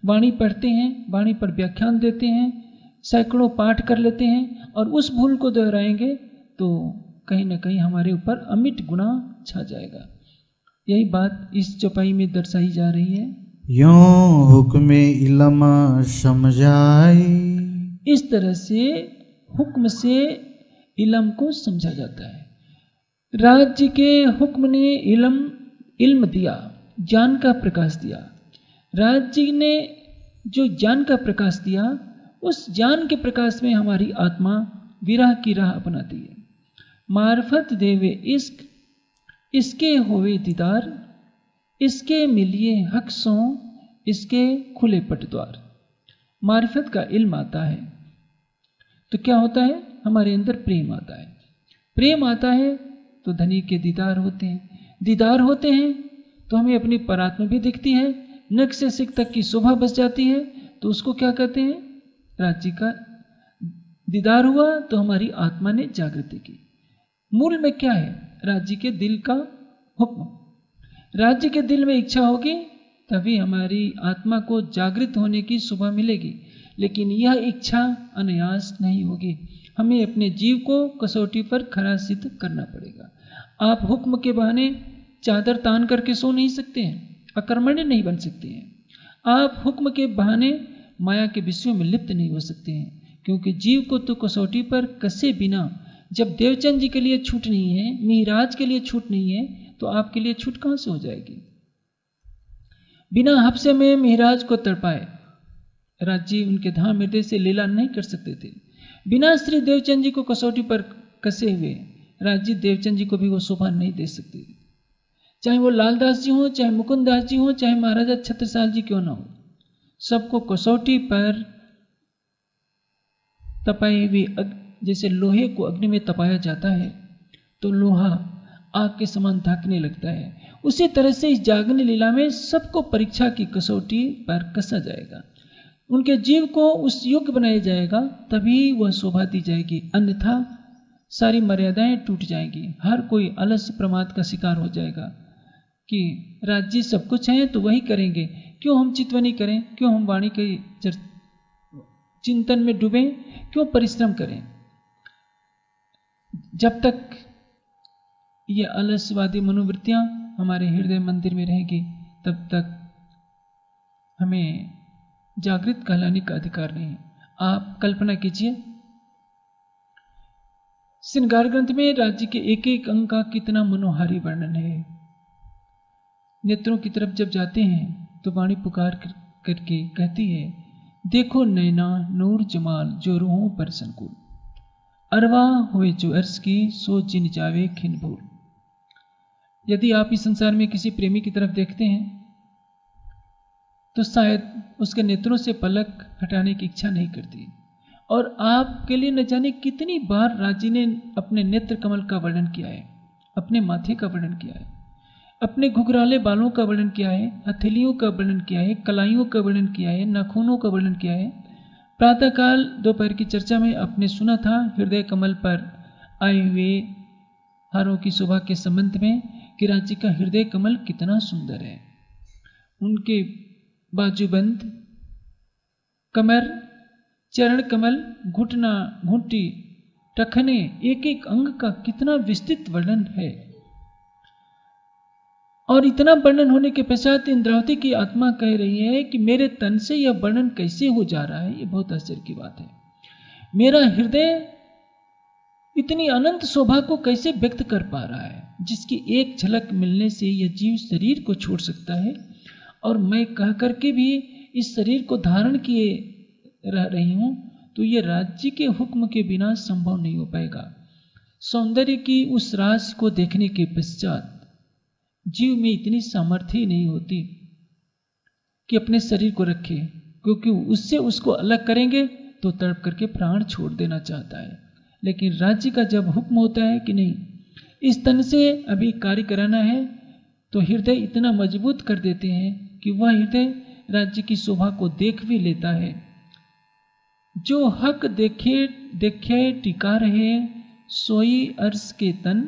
वाणी पढ़ते हैं, वाणी पर व्याख्यान देते हैं सैकड़ों पाठ कर लेते हैं और उस भूल को दोहराएँगे तो कहीं ना कहीं हमारे ऊपर अमिट गुना छा जाएगा। यही बात इस चौपाई में दर्शाई जा रही है। यो हुक्म इलम समझाई। इस तरह से हुक्म से इलम को समझा जाता है। राज्य के हुक्म ने इलम इल्म दिया ज्ञान का प्रकाश दिया। राज्य ने जो ज्ञान का प्रकाश दिया उस ज्ञान के प्रकाश में हमारी आत्मा विरह की राह अपनाती है। मार्फत देवे इश्क, इसके होवे दीदार, इसके मिलिए हक सो, इसके खुले पटद्वार मार्फत का इल्म आता है। तो क्या होता है? हमारे अंदर प्रेम आता है। प्रेम आता है तो धनी के दीदार होते हैं। दीदार होते हैं तो हमें अपनी परात्मा भी दिखती है। नक से सिख तक की शोभा बस जाती है तो उसको क्या कहते हैं? राज्य का दीदार हुआ तो हमारी आत्मा ने जागृति की। मूल में क्या है? राज्य के दिल का हुक्म। राज्य के दिल में इच्छा होगी, तभी हमारी आत्मा को जागृत होने की सुबह मिलेगी। लेकिन यह इच्छा अनायास नहीं होगी। हमें अपने जीव को कसौटी पर खरा सिद्ध करना पड़ेगा। आप हुक्म के बहाने चादर तान करके सो नहीं सकते हैं, अकर्मण्य नहीं बन सकते हैं। आप हुक्म के बहाने माया के विषयों में लिप्त नहीं हो सकते हैं, क्योंकि जीव को तो कसौटी पर कसे बिना, जब देवचंद जी के लिए छूट नहीं है मिहराज के लिए छूट नहीं है तो आपके लिए छूट कहाँ से हो जाएगी? बिना हफ्से में मिहराज को तड़पाए राज़ी उनके धाम हृदय से लीला नहीं कर सकते थे। बिना श्री देवचंद जी को कसौटी पर कसे हुए राज़ी देवचंद जी को भी वो शोभा नहीं दे सकते। चाहे वो लालदास जी हों, चाहे मुकुंद दास जी हों, चाहे महाराजा छत्रसाल जी क्यों ना हो। सबको कसौटी पर तपाई हुई जैसे लोहे को अग्नि में तपाया जाता है तो लोहा आग के समान धाकने लगता है। उसी तरह से इस जागने लीला में सबको परीक्षा की कसौटी पर कसा जाएगा। उनके जीव को उस योग्य बनाया जाएगा, तभी वह शोभा दी जाएगी। अन्यथा सारी मर्यादाएँ टूट जाएँगी। हर कोई अलस प्रमाद का शिकार हो जाएगा कि राज्य सब कुछ है तो वही करेंगे। क्यों हम चितवनी करें? क्यों हम वाणी के चिंतन में डूबें? क्यों परिश्रम करें? जब तक ये अलसवादी मनोवृत्तियाँ हमारे हृदय मंदिर में रहेंगी, तब तक हमें जागृत कहलाने का अधिकार नहीं आप कल्पना कीजिए, श्रृंगार ग्रंथ में राज्य के एक एक अंग का कितना मनोहारी वर्णन है। नेत्रों की तरफ़ जब जाते हैं तो वाणी पुकार कर, करके कहती है देखो नैना नूर जमाल जो रूहों पर संकुल। अरवा हुए जो अर्स की सो जिन जावे खिन भूल। यदि आप इस संसार में किसी प्रेमी की तरफ़ देखते हैं तो शायद उसके नेत्रों से पलक हटाने की इच्छा नहीं करती। और आपके लिए न जाने कितनी बार राज़ी ने अपने नेत्र कमल का वर्णन किया है अपने माथे का वर्णन किया है। अपने घुघराले बालों का वर्णन किया है, हथेलियों का वर्णन किया है, कलाइयों का वर्णन किया है, नाखूनों का वर्णन किया है। प्रातःकाल दोपहर की चर्चा में आपने सुना था, हृदय कमल पर आए हुए हारों की शोभा के संबंध में कि रांची का हृदय कमल कितना सुंदर है। उनके बाजूबंद कमर, चरण कमल, घुटना, घुटी, टखने एक एक अंग का कितना विस्तृत वर्णन है। और इतना वर्णन होने के पश्चात इंद्रावती की आत्मा कह रही है कि मेरे तन से यह वर्णन कैसे हो जा रहा है? ये बहुत आश्चर्य की बात है। मेरा हृदय इतनी अनंत शोभा को कैसे व्यक्त कर पा रहा है? जिसकी एक झलक मिलने से यह जीव शरीर को छोड़ सकता है और मैं कह करके भी इस शरीर को धारण किए रह रही हूँ तो ये राज्य के हुक्म के बिना संभव नहीं हो पाएगा। सौंदर्य की उस रास को देखने के पश्चात जीव में इतनी सामर्थ्य नहीं होती कि अपने शरीर को रखे, क्योंकि उससे उसको अलग करेंगे तो तड़प करके प्राण छोड़ देना चाहता है। लेकिन राज्य का जब हुक्म होता है कि नहीं, इस तन से अभी कार्य कराना है तो हृदय इतना मज़बूत कर देते हैं कि वह हृदय राज्य की शोभा को देख भी लेता है। जो हक देखे देखे, टिका रहे, सोई अर्श के तन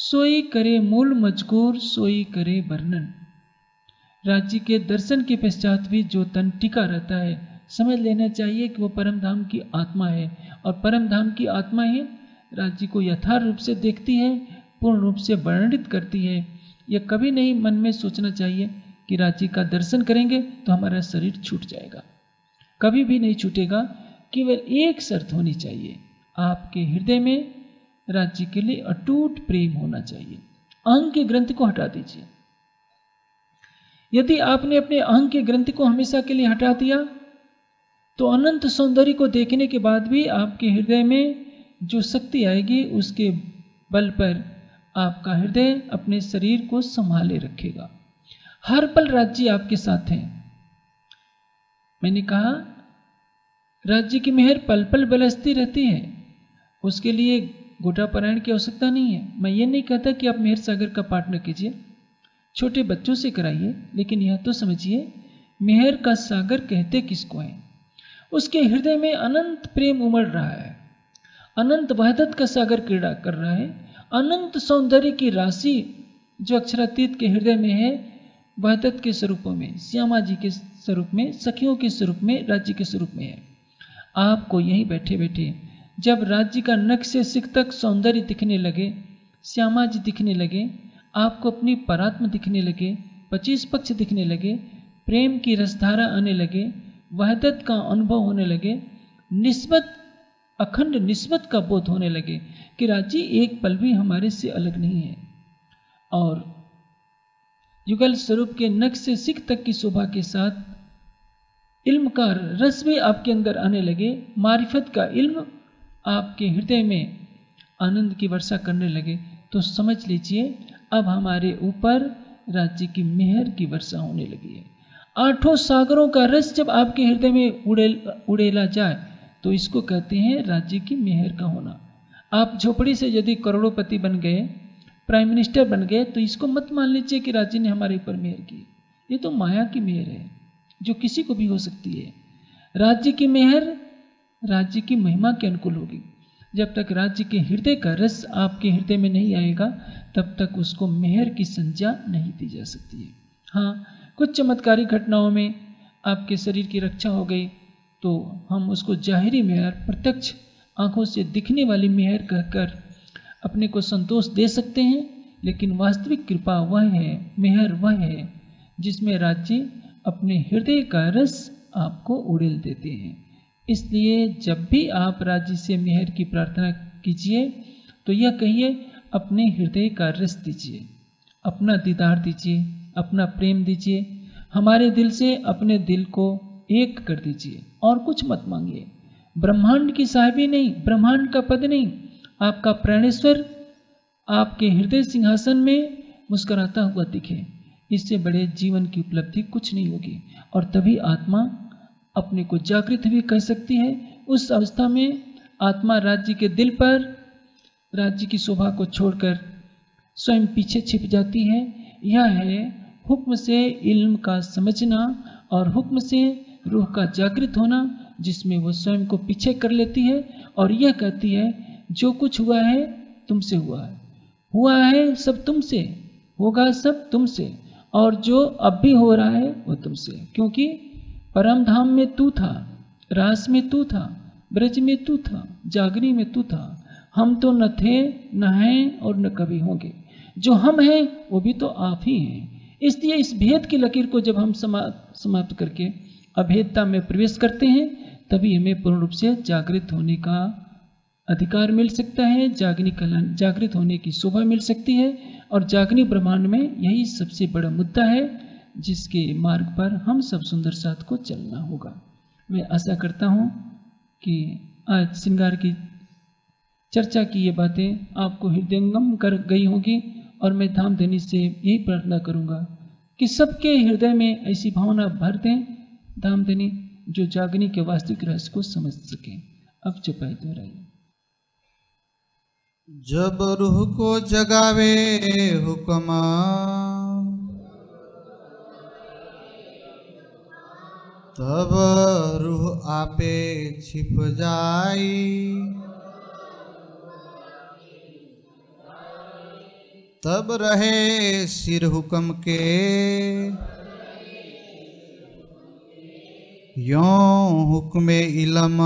सोई करे मूल मजकूर, सोई करे वर्णन। राज्य के दर्शन के पश्चात भी जो तन टिका रहता है, समझ लेना चाहिए कि वो परम धाम की आत्मा है। और परम धाम की आत्मा ही राज्य को यथार्थ रूप से देखती है, पूर्ण रूप से वर्णित करती है। यह कभी नहीं मन में सोचना चाहिए कि राज्य का दर्शन करेंगे तो हमारा शरीर छूट जाएगा। कभी भी नहीं छूटेगा केवल एक शर्त होनी चाहिए। आपके हृदय में राज्य के लिए अटूट प्रेम होना चाहिए। अहंग के ग्रंथ को हटा दीजिए। यदि आपने अपने अहंग के ग्रंथ को हमेशा के लिए हटा दिया तो अनंत सौंदर्य को देखने के बाद भी आपके हृदय में जो शक्ति आएगी, उसके बल पर आपका हृदय अपने शरीर को संभाले रखेगा। हर पल राज्य आपके साथ है। मैंने कहा, राज्य की मेहर पल पल बलसती रहती है। उसके लिए गोटा पारायण की आवश्यकता नहीं है। मैं ये नहीं कहता कि आप मेहर सागर का पाठ न कीजिए। छोटे बच्चों से कराइए, लेकिन यह तो समझिए, मेहर का सागर कहते किसको हैं? उसके हृदय में अनंत प्रेम उमड़ रहा है। अनंत वहदत का सागर क्रीड़ा कर रहा है। अनंत सौंदर्य की राशि जो अक्षरातीत के हृदय में है, वहदत के स्वरूपों में, श्यामा जी के स्वरूप में, सखियों के स्वरूप में, राज्य के स्वरूप में है। आपको यहीं बैठे बैठे जब राज्य का से सिख तक सौंदर्य दिखने लगे, श्यामा जी दिखने लगे, आपको अपनी परात्म दिखने लगे पच्चीस पक्ष दिखने लगे, प्रेम की रसधारा आने लगे, वहदत का अनुभव होने लगे, निस्बत, अखंड निस्बत का बोध होने लगे कि राज्य एक पल भी हमारे से अलग नहीं है। और युगल स्वरूप के नख से सिख तक की शोभा के साथ इल्म का रस भी आपके अंदर आने लगे, मारिफत का इल्म आपके हृदय में आनंद की वर्षा करने लगे तो समझ लीजिए, अब हमारे ऊपर राज्य की मेहर की वर्षा होने लगी है। आठों सागरों का रस जब आपके हृदय में उड़ेल, उड़ेला जाए तो इसको कहते हैं राज्य की मेहर का होना। आप झोपड़ी से यदि करोड़ोपति बन गए, प्राइम मिनिस्टर बन गए तो इसको मत मान लीजिए कि राज्य ने हमारे ऊपर मेहर की। ये तो माया की मेहर है, जो किसी को भी हो सकती है। राज्य की मेहर राज्य की महिमा के अनुकूल होगी। जब तक राज्य के हृदय का रस आपके हृदय में नहीं आएगा, तब तक उसको मेहर की संज्ञा नहीं दी जा सकती है। हाँ कुछ चमत्कारी घटनाओं में आपके शरीर की रक्षा हो गई तो हम उसको जाहिरी मेहर, प्रत्यक्ष आँखों से दिखने वाली मेहर कहकर अपने को संतोष दे सकते हैं, लेकिन वास्तविक कृपा वह है, मेहर वह है, जिसमें राज्य अपने हृदय का रस आपको उड़ेल देते हैं। इसलिए जब भी आप राज्य से मेहर की प्रार्थना कीजिए तो यह कहिए, अपने हृदय का रस दीजिए, अपना दीदार दीजिए, अपना प्रेम दीजिए, हमारे दिल से अपने दिल को एक कर दीजिए, और कुछ मत मांगिए। ब्रह्मांड की साहिबी नहीं, ब्रह्मांड का पद नहीं, आपका प्राणेश्वर आपके हृदय सिंहासन में मुस्कराता हुआ दिखे। इससे बड़े जीवन की उपलब्धि कुछ नहीं होगी, और तभी आत्मा अपने को जागृत भी कह सकती है। उस अवस्था में आत्मा राज्य के दिल पर, राज्य की शोभा को छोड़कर स्वयं पीछे छिप जाती है। यह है हुक्म से इल्म का समझना और हुक्म से रूह का जागृत होना, जिसमें वो स्वयं को पीछे कर लेती है और यह कहती है, जो कुछ हुआ है, तुमसे हुआ है। हुआ है सब तुमसे, होगा सब तुमसे, और जो अब भी हो रहा है, वो तुमसे क्योंकि परम धाम में तू था, रास में तू था, ब्रज में तू था, जागरी में तू था। हम तो न थे, न हैं और न कभी होंगे। जो हम हैं, वो भी तो आप ही हैं। इसलिए इस भेद की लकीर को जब हम समा, समाप्त करके अभेदता में प्रवेश करते हैं, तभी हमें पूर्ण रूप से जागृत होने का अधिकार मिल सकता है, जागनी कला, जागृत होने की शोभा मिल सकती है। और जागनी ब्रह्मांड में यही सबसे बड़ा मुद्दा है जिसके मार्ग पर हम सब सुंदर साथ को चलना होगा। मैं आशा करता हूँ कि आज श्रृंगार की चर्चा की ये बातें आपको हृदयंगम कर गई होगी और मैं धाम देनी से यही प्रार्थना करूँगा कि सबके हृदय में ऐसी भावना भर दें धाम देनी जो जागनी के वास्तविक रहस्य को समझ सके। अब चुपाई दोहराइए। जब रूह को जगावे हुक्मा तब रूह आपे छिप जाई। तब रहे सिर हुक्म के। यों हुक्म इलम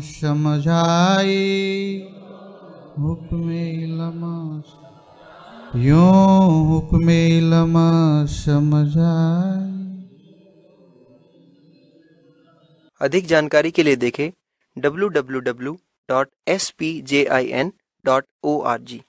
समझाई। हुक्म इलम यों हुक्म इलम समझाई। अधिक जानकारी के लिए देखें www.spjin.org